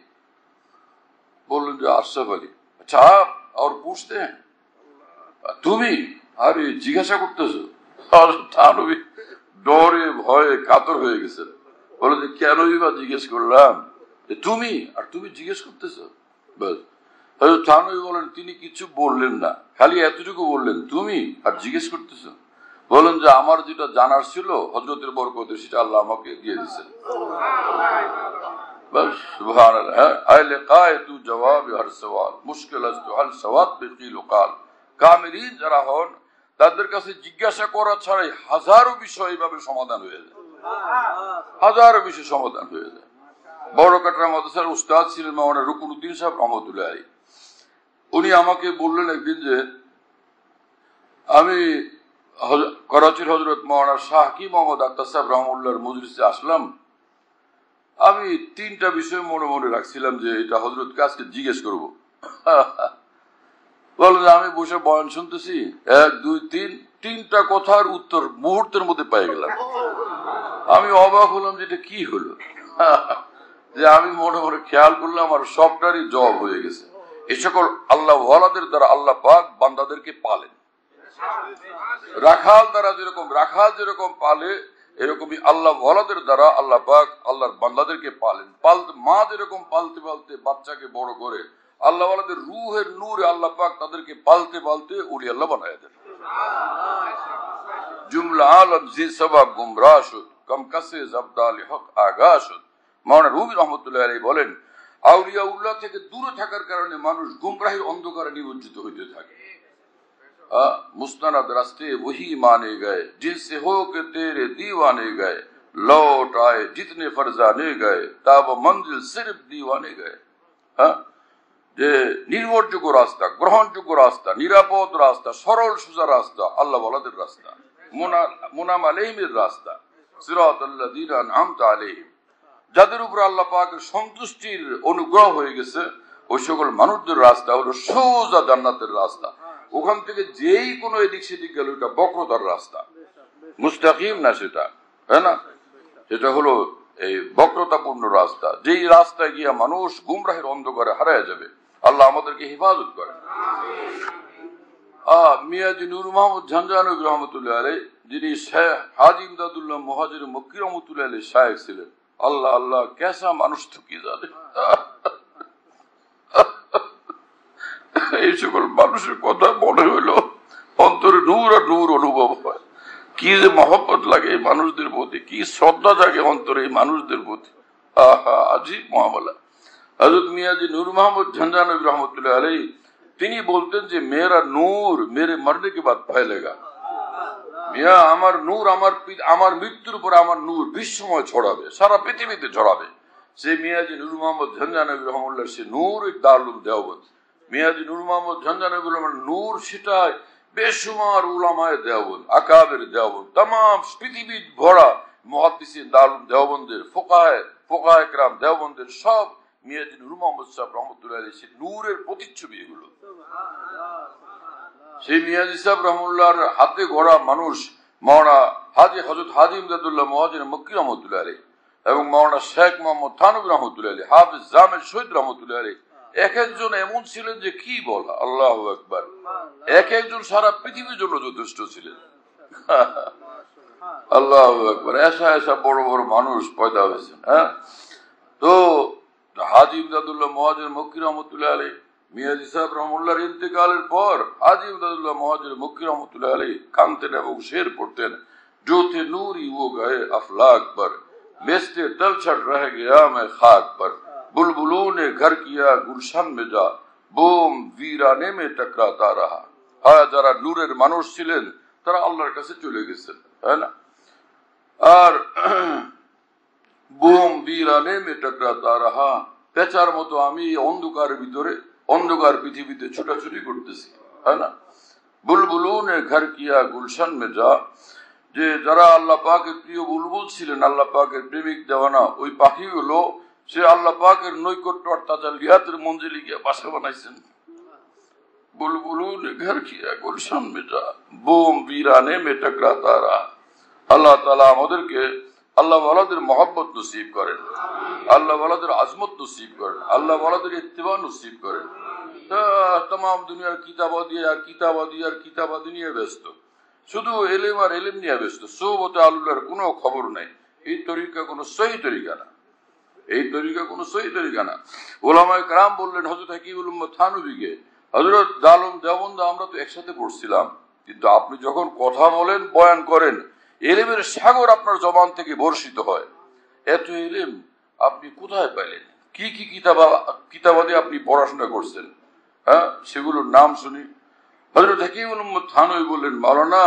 বললেন যে আশরাফ আলী। আচ্ছা আর পুষতে? তুমি? আরে জিজ্ঞাসা করতেছো? থানবী ডরে, ভয়ে কাতর হয়ে গেছেন বলে যে, কেনই বা জিজ্ঞেস করলাম? তুমি? আর তুমি জিজ্ঞেস করতেছো? ব্যাস। বলেন, তিনি কিছু বললেন না। খালি এতটুকু বললেন, তুমি? আর জিজ্ঞেস করতেছো? বলেন যে, আমার যেটা জানার ছিল হজরতের বরকতে সেটা আল্লাহ আমাকে দিয়ে দিচ্ছেন যারা হন তাদের কাছে জিজ্ঞাসা করা ছাড়াই হাজারো বিষয় এইভাবে সমাধান হয়ে যায়। হাজারো বিষয় সমাধান হয়ে যায়। বড় কাটরা মাদ্রাসার উস্তাদ ছিলেন মাওলানা রুকুনুদ্দিন সাহেব রহমতুল্লাহ আলী উনি আমাকে বললেন একদিন যে, আমি করাচির হজরত মহানা শাহ কি মোহাম্মদ আক্তার সাহেব রহমুল্লাহর মজলিসে আসলাম। আমি তিনটা বিষয় মনে মনে রাখছিলাম যে এটা হজরত কাজকে জিজ্ঞেস করব। বলেন আমি বসে বয়ান শুনতেছি। এক, দুই, তিন, তিনটা কথার উত্তর মুহূর্তের মধ্যে পেয়ে গেলাম। আমি অবাক হলাম যে এটা কি হলো। যে আমি মনে মনে খেয়াল করলাম আর সবটারই জব হয়ে গেছে। এ সকল আল্লাহ ওয়ালাদের দ্বারা আল্লাহ পাক বান্দাদেরকে পালেন। রাখাল দ্বারা যেরকম, রাখাল যেরকম পালে, এরকমই আল্লাহ ওয়ালাদের দ্বারা আল্লাহ পাক আল্লাহর বান্দাদেরকে পালেন। পালতে, মা যেরকম পালতে পালতে বাচ্চাকে বড় করে আল্লাহ আল্লাহদের রুহের নূরে আল্লাহ পাক তাদেরকে পালতে পালতে ওলি আল্লাহ বানায় দেন جملہ عالم زی سبا گمراہ شد، کم کسے زبدال حق آگاہ شد۔ রহমতুল্লাহ আলী বলেন আউলিয়া উল্লাহ থেকে দূরে থাকার কারণে মানুষ গুমরাহি অন্ধকারে নিমজ্জিত হইতে থাকে مستند راستے وہی مانے گئے جن سے ہو کے تیرے دیوانے گئے۔ لوٹ آئے جتنے فرزانے گئے، تاب منزل صرف دیوانے گئے۔ যে নির্ভরযোগ্য রাস্তা, গ্রহণযোগ্য রাস্তা, নিরাপদ রাস্তা, সরল, সোজা রাস্তা, আল্লাহ বলাদের রাস্তা মুনাম আলহিমের রাস্তা যাদের উপর আল্লাহ পাকের সন্তুষ্টির অনুগ্রহ হয়ে গেছে, ওই সকল মানুষদের রাস্তা হলো সোজা জান্নাতের রাস্তা। ওখান থেকে যেই কোনো এদিক সেদিক গেল ওটা বক্রতার রাস্তা। মুস্তাকিম না সেটা হ্যাঁ না? সেটা হলো এই বক্রতাপূর্ণ রাস্তা। যেই রাস্তায় গিয়া মানুষ গুমরাহের অন্ধকারে হারায় যাবে আল্লাহ আমাদেরকে হেফাজত করেন। মিয়াজি রহমতুল্লাহ আলী যিনি হাজি ইমদাদুল্লাহ মহাজির রহমতুল্লাহ আলী শাহেক ছিলেন। আল্লাহ আল্লাহ, কেসা মানুষ তো কি জানে? এই সকল মানুষের কথা মনে হইল অন্তরে নূর আর নূর অনুভব হয়। কি যে মহব্বত লাগে এই মানুষদের প্রতি, কি শ্রদ্ধা জাগে অন্তরে এই মানুষদের প্রতি। আহা, আজিব মহামালা। হজরত মিয়াজি নূর মোহাম্মদ ঝঞ্ঝান রহমতুল্লাহ আলাই তিনি বলতেন যে, মেয়েরা নূর, মেরে মরনে কে বাদ ফেলেগা মিয়া, আমার নূর, আমার আমার মৃত্যুর পর আমার নূর বিশ্বময় ছড়াবে, সারা পৃথিবীতে ছড়াবে। সে মিয়াজি নূর মোহাম্মদ ঝঞ্ঝান নবী রহমুল্লাহ সে নূর দারুল দেওবত মিয়াজি নূর মোহাম্মদ ঝঞ্ঝান রহমান নূর সেটাই বেসুমার উলামায় দেওবন আকাবের দেওবন তাম পৃথিবী ভরা মহাদিসিন দারুল দেওবন্দের ফোকায় ফোকায় গ্রাম দেওবন্দের সব মিয়াজি নূর মোহাম্মদ সাহেব রহমতুল্লাহ সে নূরের প্রতিচ্ছবি এগুলো। সেই মিয়াজি সাহেব রহমুল্লাহর হাতে গড়া মানুষ, মাওনা হাজি হজরত হাজি ইমদাদুল্লাহ মহাজির মক্কি রহমতুল্লাহ আলী এবং মাওনা শেখ মোহাম্মদ থানবী রহমতুল্লাহ আলী হাফিজ জামেদ শহীদ রহমতুল্লাহ আলী এক একজন এমন ছিলেন যে কি বলা, আল্লাহ একবার এক একজন সারা পৃথিবীর জন্য যথেষ্ট ছিলেন। আল্লাহ একবার এসা এসা বড় বড় মানুষ পয়দা হয়েছেন হ্যাঁ? তো হাজি ইমদাদুল্লাহ মহাজির মক্কি রহমতুল্লাহ আলী মিয়াজি সাহেব রহমুল্লাহর ইন্তেকালের পর হাজি ইমদাদুল্লাহ মহাজির মক্কি রহমতুল্লাহ আলী কানতেন এবং শের পড়তেন जो थे नूरी वो गए अफलाक पर बेचते तलछट रह गया मैं खाक पर बुलबुलों ने घर किया गुलशन में जा বোম वीराने में टकराता रहा হ্যাঁ যারা নূরের মানুষ ছিলেন তারা আল্লাহর কাছে চলে গেছেন তাই না আর বোম বীরানে মে টকরাতা রাহা পেঁচার মতো আমি অন্ধকারের ভিতরে, অন্ধকার পৃথিবীতে ছুটাছুটি করতেছি, তাই না? বুলবুলুনে ঘর কিয়া গুলশান মে যা, যে যারা আল্লাহ পাকের প্রিয় বুলবুল ছিলেন, আল্লাহ পাকের প্রেমিক দেওয়ানা, ওই পাখিগুলো, সে আল্লাহ পাকের নৈকট্য অর্থাৎ লিয়াতের মঞ্জিলি গিয়ে বাসা বানাইছেন। বুলবুলুন ঘর কিয়া গুলশান মে যা, বোম বীরানে মে টকরা তারা আল্লাহ তালা আমাদেরকে আল্লাহ ওয়ালাদের মহব্বত নসিব করেন। আল্লাহ ওয়ালাদের আজমত নসিব করেন। আল্লাহ ওয়ালাদের ইত্তেবা নসিব করেন। তাম, দুনিয়ার কিতাবাদি আর কিতাবাদি আর কিতাবাদি নিয়ে ব্যস্ত। শুধু এলেম আর এলেম নিয়ে ব্যস্ত। সৌবতে আল্লাহর কোনো খবর নাই। এই তরিকা কোনো সহি তরিকা না। এই তরিকা কোনো সহি তরিকা না। ওলামায় কারাম বললেন হজরত হাকিবুল থানুবিকে হজরত দালম, দেওবন্দ, আমরা তো একসাথে পড়ছিলাম। কিন্তু আপনি যখন কথা বলেন, বয়ান করেন এলেমের সাগর আপনার জবান থেকে বর্ষিত হয় এত এলেম আপনি কোথায় পাইলেন কি কি কিতাবা কিতাবাদে আপনি পড়াশোনা করছেন হ্যাঁ সেগুলোর নাম শুনি হজরত হাকিমুল থানই বললেন মাওলানা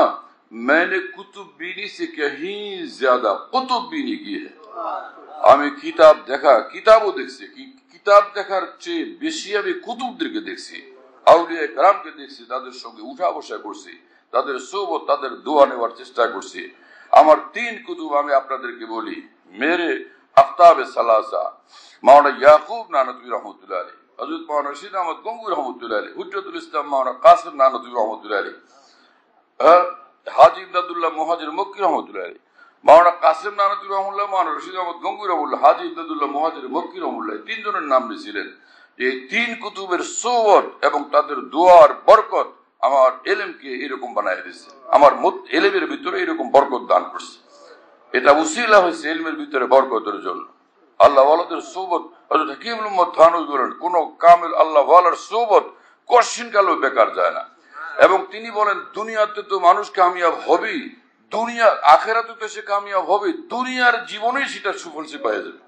मैंने कुतुब बीनी से कहीं ज्यादा कुतुब बीनी की है আমি কিতাব দেখা কিতাবও দেখছি কিতাব দেখার চেয়ে বেশি আমি কুতুবদেরকে দেখছি আউলিয়া কালামকে দেখছি তাদের সঙ্গে উঠা বসা করছি তাদের সোবত তাদের দোয়া নেওয়ার চেষ্টা করছি আমার তিন কুতুব আমি আপনাদেরকে বলি, মেরে আফতাবে সালাসা। মাওনা ইয়াকুব নানতুই রহমতুল্লাহ আলী হজরত মাওনা রশিদ আহমদ গঙ্গুর রহমতুল্লাহ আলী হুজরতুল ইসলাম মাওনা কাসিম নানতুই রহমতুল্লাহ আলী হাজি ইমদাদুল্লাহ মহাজির মক্কি রহমতুল্লাহ আলী মাওলানা কাসিম নানাতুর রহমুল্লাহ মাওলানা রশিদ আহমদ গঙ্গুর রহমুল্লাহ হাজি ইমদাদুল্লাহ মহাজির মক্কি রহমুল্লাহ তিনজনের নাম নিয়েছিলেন এই তিন কুতুবের সোবত এবং তাদের দোয়ার বরকত আমার এলেমকে এরকম বানায় দিয়েছে আমার এলেমের ভিতরে এরকম বরকত দান করছে। এটা উসিলা হয়েছে এলমের ভিতরে বরকতের জন্য। আল্লাহ ওয়ালাদের সোবত হাকিম বলেন কোন কামিল আল্লাহ ওয়ালার সোবত কশিন কালেও বেকার যায় না। এবং তিনি বলেন দুনিয়াতে তো মানুষ কামিয়াব হবেই দুনিয়া আখেরাতে তো সে কামিয়াব হবে দুনিয়ার জীবনেই সেটা সুফল সে পেয়ে যাবে।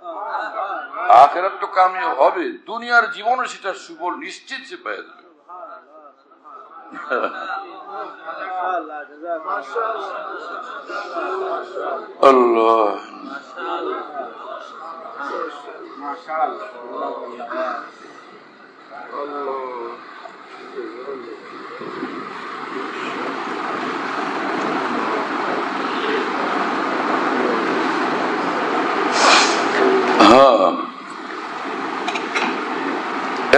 আখেরাত তো কামিয়াব হবে দুনিয়ার জীবনে সেটা সুফল নিশ্চিত সে পেয়ে যাবে। মাশাআল্লাহ জাযাকাল্লাহ আল্লাহ হ্যাঁ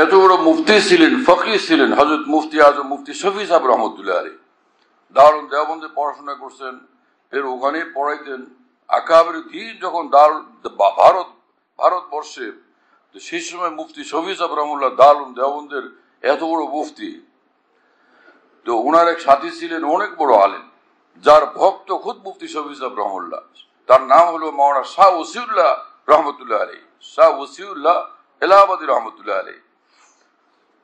এত বড় মুফতি ছিলেন ফকির ছিলেন হজরত মুফতি আজম মুফতি শফি সাহেব রহমতুল্লাহ আলী দারুণ দেওবন্দে পড়াশোনা করছেন এর ওখানে পড়াইতেন। আকাবের দিন যখন দারুল, ভারত, ভারতবর্ষে, তো সেই সময় মুফতি শফি সাহেব রহমুল্লাহ দারুণ দেওবন্দের এত বড় মুফতি। তো ওনার এক সাথী ছিলেন, অনেক বড় আলেম, যার ভক্ত খুদ মুফতি শফি সাহেব রহমুল্লাহ তার নাম হলো মাওলানা শাহ ওসিউল্লাহ রহমতুল্লাহ আলী শাহ ওসিউল্লাহ এলাহাবাদী রহমতুল্লাহ আলী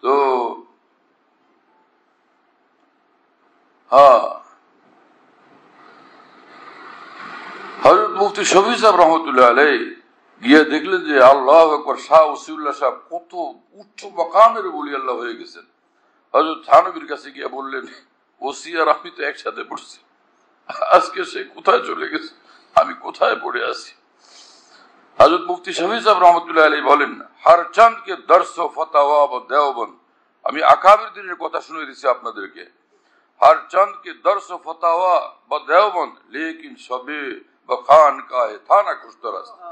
তো হ্যাঁ। হজরত মুফতি শফি সাহেব রহমতুল্লাহ আলাই গিয়ে দেখলেন যে আল্লাহ একবার শাহ ওসিউল্লাহ সাহেব কত উচ্চ মকামের বলি আল্লাহ হয়ে গেছেন। হজরত থানবীর কাছে গিয়ে বললেন, ওসি আর আমি তো একসাথে পড়ছি। আজকে সে কোথায় চলে গেছে? আমি কোথায় পড়ে আছি? হাজর মুফতি শফি সাহেব রহমতুল্লাহ আলী বলেন হারচাঁদকে দর্শ ফতাওয়া বা দেওবন আমি আকাবির দিনের কথা শুনে দিছি আপনাদেরকে। হারচাঁদকে দর্শ ফতাওয়া বা দেওবন লেকিন সবে বা খান কায়ে থানা খুস্ত রাস্তা।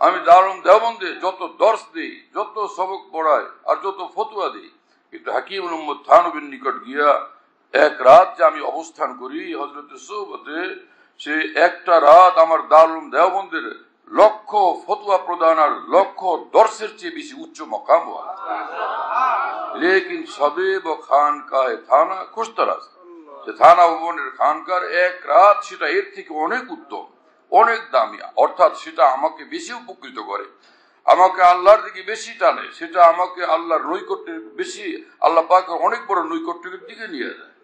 আমি দারুণ দেওবন্দে যত দর্শ দিই, যত সবক পড়াই আর যত ফতুয়া দিই, কিন্তু হাকিম মোহাম্মদ থানবীর নিকট গিয়া এক রাত যে আমি অবস্থান করি হজরত সৌবতে সে একটা রাত আমার দারুণ দেওবন্দের লক্ষ ফতুয়া প্রদান আর লক্ষ দর্শের চেয়ে বেশি উচ্চ মকাম লেকিন সদেব খানকায় থানা খুশতারাজ। যে থানা ভবনের খানকার এক রাত সেটা এর থেকে অনেক উত্তম, অনেক দামি, অর্থাৎ সেটা আমাকে বেশি উপকৃত করে। আমাকে আল্লাহর দিকে বেশি টানে, সেটা আমাকে আল্লাহর নৈকট্যের বেশি, আল্লাহ পাকে অনেক বড় নৈকট্যের দিকে নিয়ে যায়।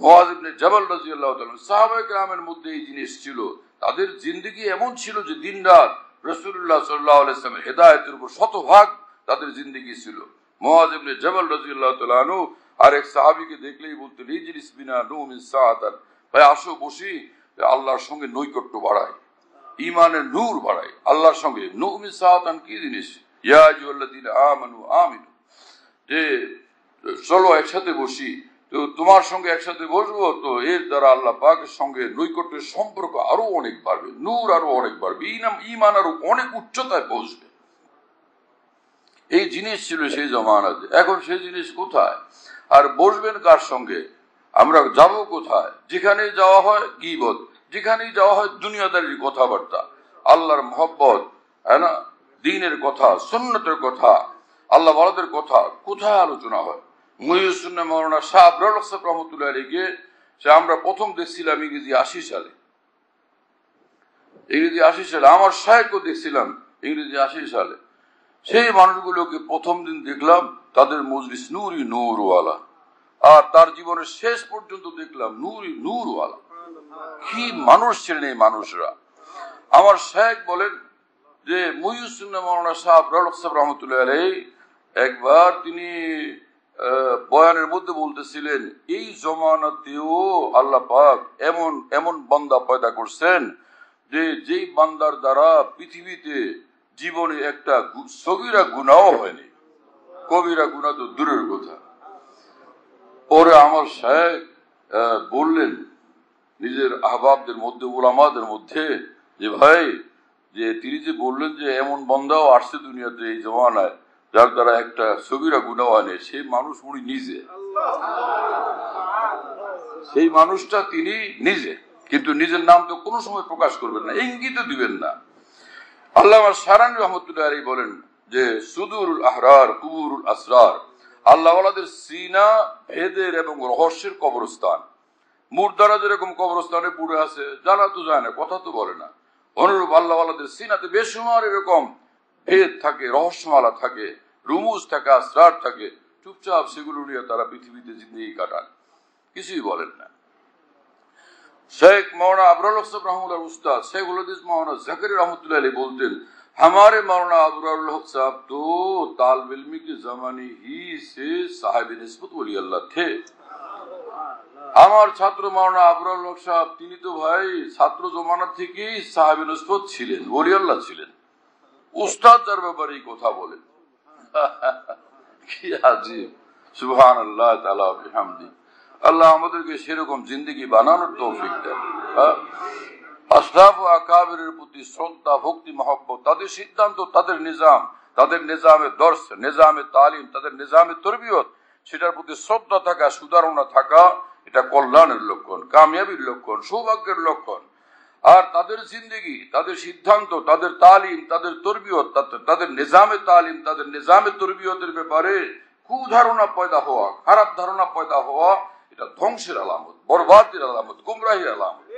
মহাজিবনে জবাল রাজিয়াল্লাহ সাহাবাহ গ্রামের মধ্যে এই জিনিস ছিল। তাদের জিন্দগি এমন ছিল যে দিন রাত রসুল্লাহ সাল্লাহ আলাইসলামের হেদায়তের উপর শতভাগ তাদের জিন্দগি ছিল। মহাজিবনে জবাল রাজিয়াল্লাহ তালু আর এক সাহাবিকে দেখলেই বলতেন, ইজলিস বিনা নুমিন সাহাতান ভাই, আসো বসি, আল্লাহর সঙ্গে নৈকট্য বাড়ায় ইমানের নূর বাড়ায় আল্লাহর সঙ্গে নুমিন সাহাতান কি জিনিস? ইয়া আইয়ুহাল্লাযীনা আমানু, আমিনু। যে, চলো একসাথে বসি। তো তোমার সঙ্গে একসাথে বসবো? তো এর দ্বারা আল্লাহ পাকের সঙ্গে নৈকট্যের সম্পর্ক আরও অনেক বাড়বে, নূর আরও অনেক বাড়বে, ইনাম ইমান আরও অনেক উচ্চতায় পৌঁছবে। এই জিনিস ছিল সেই জমানাতে। এখন সেই জিনিস কোথায়? আর বসবেন কার সঙ্গে? আমরা যাব কোথায়? যেখানে যাওয়া হয় গিবত, যেখানেই যাওয়া হয় দুনিয়াদারির কথাবার্তা। আল্লাহর মহব্বত হ্যাঁ দিনের কথা, সুন্নতের কথা, আল্লাহ বলাদের কথা কোথায় আলোচনা হয়? মহিউসুন্না শাহ আবরাল সাহেব রহমতুল্লাহ আলীকে সে আমরা প্রথম দেখছিলাম ইংরেজি আশি সালে। ইংরেজি আশি সালে, আমার দেখছিলাম ইংরেজি আশি সালে। সেই মানুষগুলোকে প্রথম দিন দেখলাম, তাদের মজলিস নুরি নূরওয়ালা। আর তার জীবনের শেষ পর্যন্ত দেখলাম নুরি নূরওয়ালা। কি মানুষ ছিলেন এই মানুষরা। আমার শেখ বলেন যে মহিউসুন্না মৌলানা সাহেব রহক সাহেব রহমতুল্লাহ আলাই একবার তিনি বয়ানের মধ্যে বলতেছিলেন, এই জমানাতেও আল্লাহ পাক এমন এমন বান্দা পয়দা করছেন যে, যেই বান্দার দ্বারা পৃথিবীতে জীবনে একটা সগিরা গুণাও হয়নি। কবিরা গুণা তো দূরের কথা। পরে আমার সাহেব বললেন নিজের আহবাবদের মধ্যে ওলামাদের মধ্যে যে, ভাই, যে, তিনি যে বললেন যে, এমন বন্দাও আসছে দুনিয়াতে এই জমানায় যার দ্বারা একটা সগিরা গুণাও সেই মানুষ উনি নিজে। সেই মানুষটা তিনি নিজে। কিন্তু নিজের নাম তো কোনো সময় প্রকাশ করবেন না ইঙ্গিত দিবেন না। আল্লাহ সারান রহমতুল্লাহ আলী বলেন যে, সুদুরুল আহরার, কুবুরুল আসরার, আল্লাহওয়ালাদের সিনা, ভেদের এবং রহস্যের কবরস্থান। মুর্দারা যেরকম কবরস্থানে পুড়ে আছে, জানা তো যায় না, কথা তো বলে না। অনুরূপ আল্লাহওয়ালাদের সিনাতে বেসুমার এরকম ভেদ থাকে রহস্যমালা থাকে রুমুজ থাকে আসরার থাকে চুপচাপ সেগুলো নিয়ে তারা পৃথিবীতে জিন্দগি কাটান কিছুই বলেন না শেখ মৌলানা আবরাল হক রহমুল্লাহ উস্তাদ শেখ উলদিস মৌলানা জাকির রহমতুল্লাহ আলী বলতেন हमारे मौलाना अबराल हक साहब तो तालब इल्मी की जमाने ही से साहिब निस्बत वली अल्लाह थे আমার ছাত্র মাওলানা আবরাল হক সাহেব তিনি তো ভাই ছাত্র জমানা থেকেই সাহেব নসবত ছিলেন ওলি আল্লাহ ছিলেন উস্তাদ ব্যাপারে কথা <laughs> সুবহান আল্লাহ আমাদেরকে সেরকম জিন্দগি বানানোর তৌফিক হ্যাঁ? প্রতি শ্রদ্ধা, ভক্তি, মহব্বত, তাদের সিদ্ধান্ত, তাদের নিজাম, তাদের নিজামে দর্শ, নিজামে তালিম, তাদের নিজামে তরবিয়ত, সেটার প্রতি শ্রদ্ধা থাকা, সুধারণা থাকা, এটা কল্যাণের লক্ষণ, কামিয়াবির লক্ষণ, সৌভাগ্যের লক্ষণ। আর তাদের জিন্দগি, তাদের সিদ্ধান্ত, তাদের তালিম, তাদের তরবিয়ত তাদের- নিজামে তালিম, তাদের নিজামে তরবিয়তের ব্যাপারে কুধারণা পয়দা হওয়া, খারাপ ধারণা পয়দা হওয়া, এটা ধ্বংসের আলামত, বরবাদের আলামত, গুমরাহির আলামত।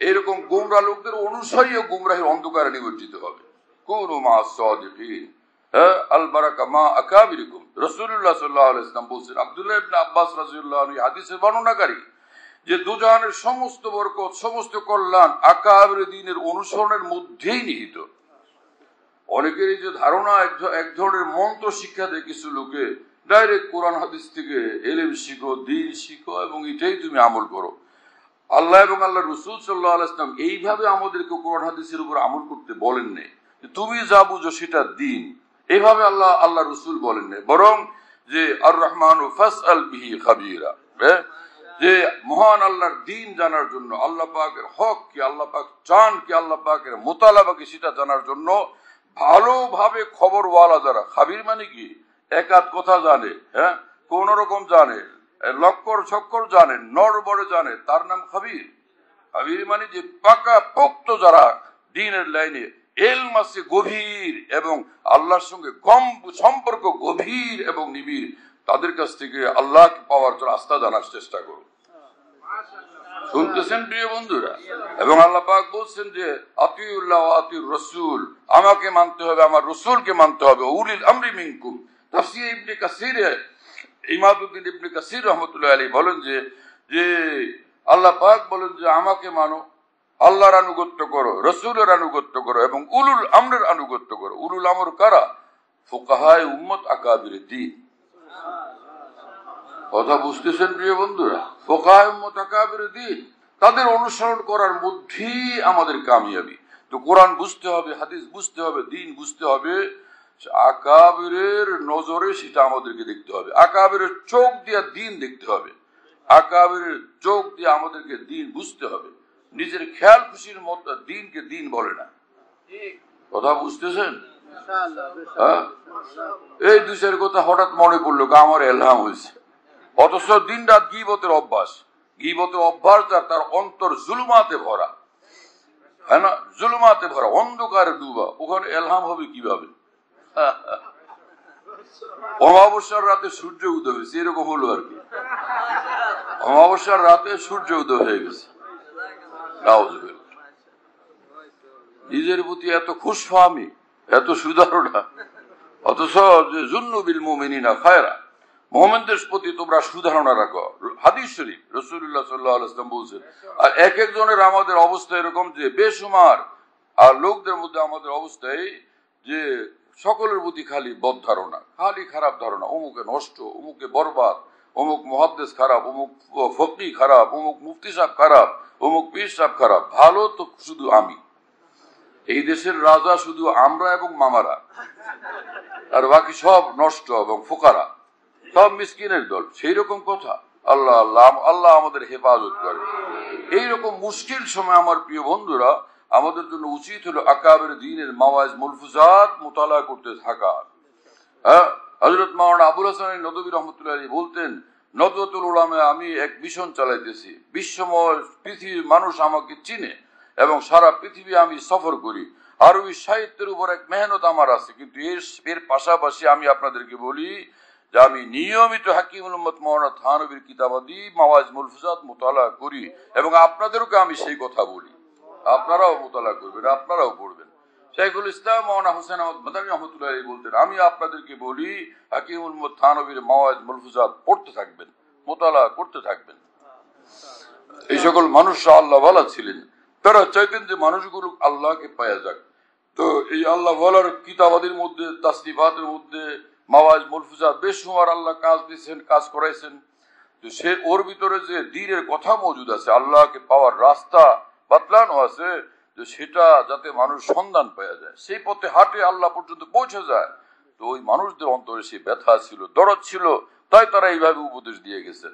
এরকম গুমরা লোকদের অনুসারী ও গুমরাহির অন্ধকারে নিবজ্জিত হবে। কোন মা হ্যাঁ হাদিসের বর্ণনাকারী। যে দুজাহানের সমস্ত বরকত, সমস্ত কল্যাণ আকাবির দ্বীনের অনুসরণের মধ্যেই নিহিত। অনেকের এই যে ধারণা, এক ধরনের মন্ত্র শিক্ষা দেয় কিছু লোকে, ডাইরেক্ট কোরআন হাদিস থেকে এলেম শিখো, দিন শিখো এবং এটাই তুমি আমল করো। আল্লাহ এবং আল্লাহ রসুল সাল্লাহ আলাইসলাম এইভাবে আমাদেরকে কোরআন হাদিসের উপর আমল করতে বলেন নাই। তুমি যা বুঝো সেটা দিন। এইভাবে আল্লাহ আল্লাহ রসুল বলেন নাই। বরং যে আর রহমান ও ফাস আল বিহি খাবিরা হ্যাঁ? যে মহান আল্লাহর দিন জানার জন্য, আল্লাহ পাকের হক কি, আল্লাহ পাক চান কি, আল্লাহ পাকের মোতালাবা কি সেটা জানার জন্য ভালোভাবে খবরওয়ালা যারা, খাবির মানে কি? একাত কথা জানে হ্যাঁ? কোন রকম জানে লক্কর ছক্কর জানে নরবরে জানে, তার নাম খাবির। খাবির মানে যে পাকা পোক্ত যারা দিনের লাইনে এল মাসে গভীর এবং আল্লাহর সঙ্গে কম সম্পর্ক গভীর এবং নিবিড়। তাদের কাছ থেকে আল্লাহকে পাওয়ার জন্য আস্থা জানার চেষ্টা করুন। শুনতেছেন প্রিয় বন্ধুরা? এবং আল্লাহ পাক বলছেন যে, আতিউল্লাহ রসুল। আমাকে মানতে হবে, আমার রসুলকে মানতে হবে। উলিল আমরি মিনকুম। তাফসির ইবনে ইমাদুদ্দিন ইবনে কাসির রহমতুল্লাহ আলী বলেন যে যে আল্লাহ পাক বলেন যে, আমাকে মানো, আল্লাহর আনুগত্য করো, রসুলের আনুগত্য করো এবং উলুল আমরের আনুগত্য করো। উলুল আমর কারা? ফোকাহায় উম্মত আকাবির দিন কথা বুঝতেছেন প্রিয় বন্ধুরা? ফোকায় দিন তাদের অনুসরণ করার মধ্যেই আমাদের কামিয়াবি। তো কোরআন বুঝতে হবে হাদিস বুঝতে হবে দিন বুঝতে হবে আকাবিরের নজরে সেটা আমাদেরকে দেখতে হবে। আকাবিরের চোখ দিয়ে দিন দেখতে হবে। আকাবিরের চোখ দিয়ে আমাদেরকে দিন বুঝতে হবে। নিজের খেয়াল খুশির মতো দিনকে দিন বলে না। কথা বুঝতেছেন? হ্যাঁ? এই দুই চার কথা হঠাৎ মনে পড়ল আমার এলহাম হয়েছে অথচ দিন রাত গিবতের অভ্যাস। গিবতের অভ্যাস যার তার অন্তর জুলুমাতে ভরা। হ্যাঁ না? জুলুমাতে ভরা, অন্ধকারে ডুবা। ওখানে এলহাম হবে কীভাবে? অমাবস্যার রাতে সূর্য উদয় হয়েছে, এরকম হলো আর কি। অমাবস্যার রাতে সূর্য উদয় হয়ে গেছে। নিজের প্রতি এত খুশ খুশফামি, এত সুধারণা অথচ খায়রা। প্রতি তোমরা সুধারণা রাখো। শরীফ আর এক আমাদের অবস্থা এরকম যে বেসুমার আর লোকদের মধ্যে আমাদের অবস্থা এই যে সকলের প্রতি খালি বদ ধারণা, খালি খারাপ ধারণা, অমুকে নষ্ট, অমুকে বরবাদ, অমুক মহাদ্দেশ খারাপ, অমুক ফকি খারাপ, অমুক মুফতি সাহেব খারাপ, অমুক পীর সাহেব খারাপ, ভালো তো শুধু আমি। এই দেশের রাজা শুধু আমরা এবং মামারা। আর বাকি সব নষ্ট এবং ফোকারা। সব মিসকিনের দল। সেই রকম কথা। আল্লাহ আল্লাহ আল্লাহ আমাদের হেফাজত করে। এইরকম মুশকিল সময় আমার প্রিয় বন্ধুরা, আমাদের জন্য উচিত হলো আকাবের দিনের মাওয়াজ মুলফুজাত মোতালা করতে থাকা। হ্যাঁ? হজরত মাওলানা আবুল হাসান নদবী রহমতুল্লাহ বলতেন নদতুল উলামে আমি এক মিশন চালাইতেছি। বিশ্বময় পৃথিবীর মানুষ আমাকে চিনে এবং সারা পৃথিবী আমি সফর করি। আরবি সাহিত্যের উপর এক মেহনত আমার আছে। কিন্তু এর পাশাপাশি আমি আপনাদেরকে বলি যে আমি নিয়মিত হাকিমুল উম্মত মৌলানা থানবীর কিতাবাদি মাওয়াজ মুলফুজাত মোতালা করি এবং আপনাদেরকে আমি সেই কথা বলি। আপনারাও মোতালা করবেন, আপনারাও পড়বেন। শেখুল ইসলাম মৌলানা হোসেন আহমদ রহমতুল্লাহ বলতেন, আমি আপনাদেরকে বলি, হাকিমুল উম্মত থানবীর মাওয়াজ মুলফুজাত পড়তে থাকবেন, মোতালা করতে থাকবেন। এই সকল মানুষরা আল্লাহ ছিলেন। তারা চাইতেন যে মানুষগুলো আল্লাহকে পাওয়া যাক। তো এই আল্লাহ বলার কিতাবাদের মধ্যে তাসলিফাতের মধ্যে মাওয়াজ মুলফুজা সময় আল্লাহ কাজ দিয়েছেন, কাজ করাইছেন। তো সে ওর ভিতরে যে দিনের কথা মজুদ আছে, আল্লাহকে পাওয়ার রাস্তা বাতলানো আছে যে সেটা যাতে মানুষ সন্ধান পাওয়া যায়। সেই পথে হাটে আল্লাহ পর্যন্ত পৌঁছে যায়। তো ওই মানুষদের অন্তরে সেই ব্যথা ছিল, দরদ ছিল, তাই তারা এইভাবে উপদেশ দিয়ে গেছেন।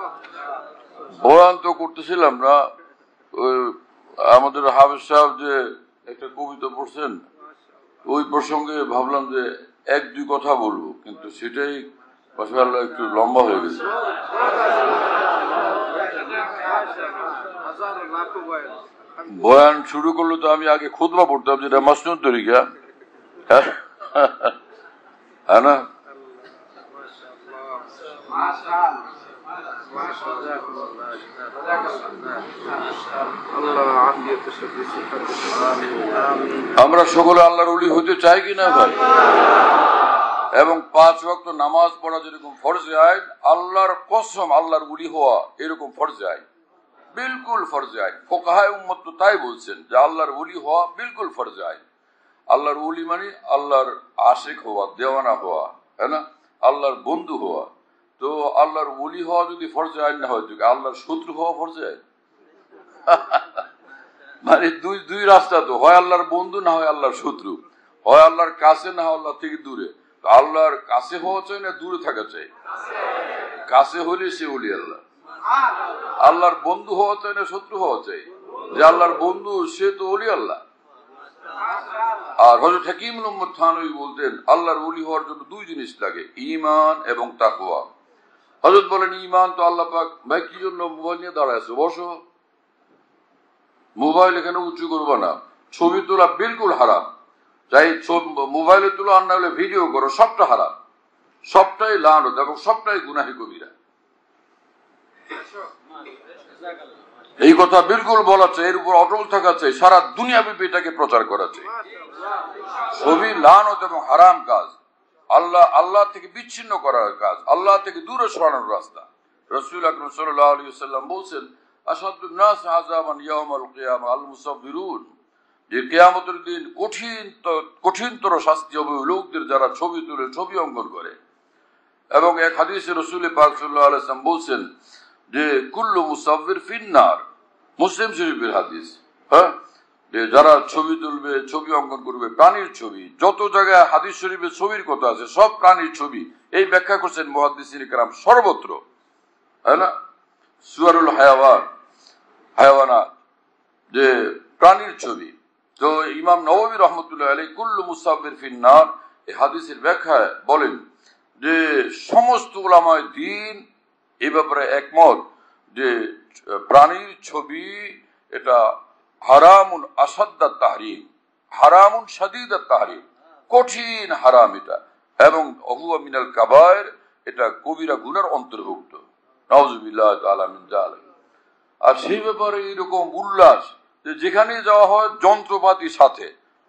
মাশাআল্লাহ মাশাআল্লাহ বয়ান তো করতেছিলাম না ওই আমাদের হাফিজ সাহেব যে একটা কবিতা পড়ছেন, ওই প্রসঙ্গে ভাবলাম যে এক দুই কথা বলব, কিন্তু সেটাই মাশাআল্লাহ একটু লম্বা হয়ে গেছে। বয়ান শুরু করলে তো আমি আগে খুদবা পড়তাম, যেটা মাসনুর তরিকা। হ্যাঁ? হ্যাঁ না? আমরা সকলে আল্লাহর উলি হতে চাই কি না ভাই? এবং পাঁচ ওয়াক্ত নামাজ পড়া যেরকম ফরজে আইন, আল্লাহর কসম আল্লাহর উলি হওয়া এরকম ফরজে আইন। বিলকুল ফরজে আইন। ফোকাহায় উম্মত তো তাই বলছেন যে আল্লাহর উলি হওয়া বিলকুল ফরজে আইন। আল্লাহর উলি মানে আল্লাহর আশেক হওয়া, দেওয়ানা হওয়া হ্যাঁ না? আল্লাহর বন্ধু হওয়া। তো আল্লাহর উলি হওয়া যদি ফরজে আইন না হয় আল্লাহর শত্রু হওয়া ফরজে আইন? <laughs> মানে দুই দুই রাস্তা তো, হয় আল্লাহর বন্ধু না হয় আল্লাহর শত্রু। হয় আল্লাহর কাছে না হয় আল্লাহ থেকে দূরে। আল্লাহর কাছে হওয়া চাই না দূরে থাকা চাই? কাছে হলে সে উলি আল্লাহ। আল্লাহর বন্ধু হওয়া চাই না শত্রু হওয়া চাই? যে আল্লাহর বন্ধু, সে তো অলি আল্লাহ। আর হজরত হাকিম মোহাম্মদ থানবী বলতেন, আল্লাহর উলি হওয়ার জন্য দুই জিনিস লাগে ইমান এবং তাকুয়া হজরত বলেন ইমান তো আল্লাহ পাক, ভাই, কি জন্য মোবাইল নিয়ে দাঁড়ায় আছে? বসো। মোবাইল এখানে উঁচু করব না। ছবি তোলা বিলকুল হারাম। চাই মোবাইলে তোলা, আর হলে ভিডিও করো, সবটা হারাম। সবটাই লানত এবং সবটাই গুনাহি কবিরা। এই কথা বিলকুল বলা চাই, এর উপর অটল থাকা চাই, সারা দুনিয়া ব্যাপী এটাকে প্রচার করা চাই। ছবি লানত এবং হারাম কাজ। আল্লাহ আল্লাহ থেকে বিচ্ছিন্ন করার কাজ, আল্লাহ থেকে দূরে সরানোর রাস্তা। রসুল আকরম সাল্লাম বলছেন যে কেয়ামতের দিন কঠিন কঠিনতর শাস্তি যারা ছবি তুলে, ছবি অঙ্কন করে। এবং এক হাদিসে রসুল বলছেন যে, কুল্লু ফিন্নার। মুসলিম শরীফের হাদিস। হ্যাঁ? যারা ছবি তুলবে, ছবি অঙ্কন করবে, প্রাণীর ছবি, যত জায়গায় হাদিস শরীফের ছবির কথা আছে, সব প্রাণীর ছবি, এই ব্যাখ্যা করছেন মহাদিসিন কালাম সর্বত্র। তাই না? সুয়ারুল হায়াওয়ান হায়াওয়ানা যে প্রাণীর ছবি। তো ইমাম নবী রহমতুল্লাহ আলী কুল্লু মুসাফির ফিন্নার এই হাদিসের ব্যাখ্যায় বলেন যে সমস্ত ওলামায় দিন এ ব্যাপারে একমত যে প্রাণীর ছবি এটা হারামুন আসাদ্দা তাহরিম, হারামুন সাদিদা তাহরিম, কঠিন হারাম এটা। এবং অহুয়া মিনাল কাবায়ের, এটা কবিরা গুনার অন্তর্ভুক্ত। নওয়াজুবিল্লাহ আলামিন আর সেই ব্যাপারে এইরকম উল্লাস যে যেখানে যাওয়া হয়, যন্ত্রপাতি সাথে,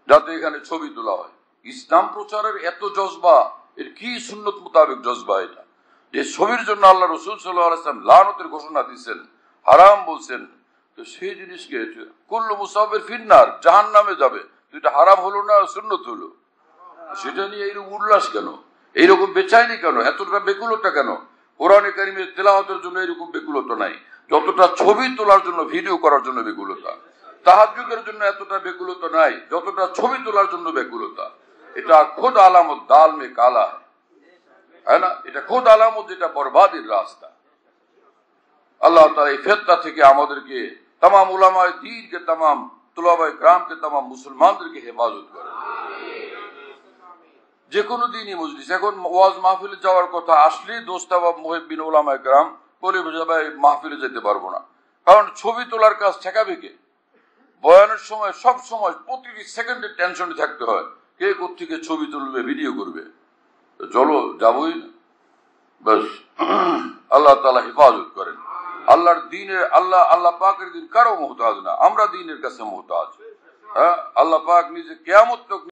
যাতে এখানে ছবি তোলা হয়। ইসলাম প্রচারের এত জজবা, এর কি সুন্নত মোতাবেক জজবা এটা? যে ছবির জন্য আল্লাহ রসুল সাল্লাহ সাল্লাম লানতের ঘোষণা দিচ্ছেন হারাম বলছেন তো সেই জিনিসকে কুল্লু মুসাফের ফিন্নার জাহান নামে যাবে এটা হারাম হলো না সুন্নত হলো? সেটা নিয়ে এইরকম উল্লাস কেন? এইরকম বেচায়নি কেন? এতটা বেকুলতা কেন? কোরআনে কারিমের তেলাওয়াতের জন্য এরকম বেকুলতা নাই। যতটা ছবি তোলার জন্য, ভিডিও করার জন্য বেকুলতা। তাহাজুদের জন্য এতটা বেকুলতা নাই, যতটা ছবি তোলার জন্য বেকুলতা। এটা খোদ আলামত দাল মে কালা। হ্যাঁ না? এটা খোদ আলামত, যেটা বরবাদের রাস্তা। আল্লাহ তালা এই ফেতনা থেকে আমাদেরকে তাম উলামায় দিন দিনকে তাম তুলাবাই গ্রামকে তাম মুসলমানদেরকে হেফাজত করে যে কোনো দিনই মজলিস এখন ওয়াজ মাহফিলে যাওয়ার কথা আসলে দোস্তা বা মুহিবিন ওলামা একরাম বলে যাবে মাহফিলে যেতে পারব না। কারণ ছবি তোলার কাজ ঠেকাবে কে? বয়ানের সময়, সব সময় প্রতিটি সেকেন্ডে টেনশনে থাকতে হয়, কে কোথেকে ছবি তুলবে, ভিডিও করবে। চলো, যাবই না। ব্যাস, <clears throat> আল্লাহ তালা হেফাজত করেন। আল্লাহর দিনের, আল্লাহ আল্লাহ পাকের দিন কারও মোহতাজ না। আমরা দিনের কাছে মোহতাজ। হ্যাঁ? আল্লাহ পাক নিজে কেয়ামত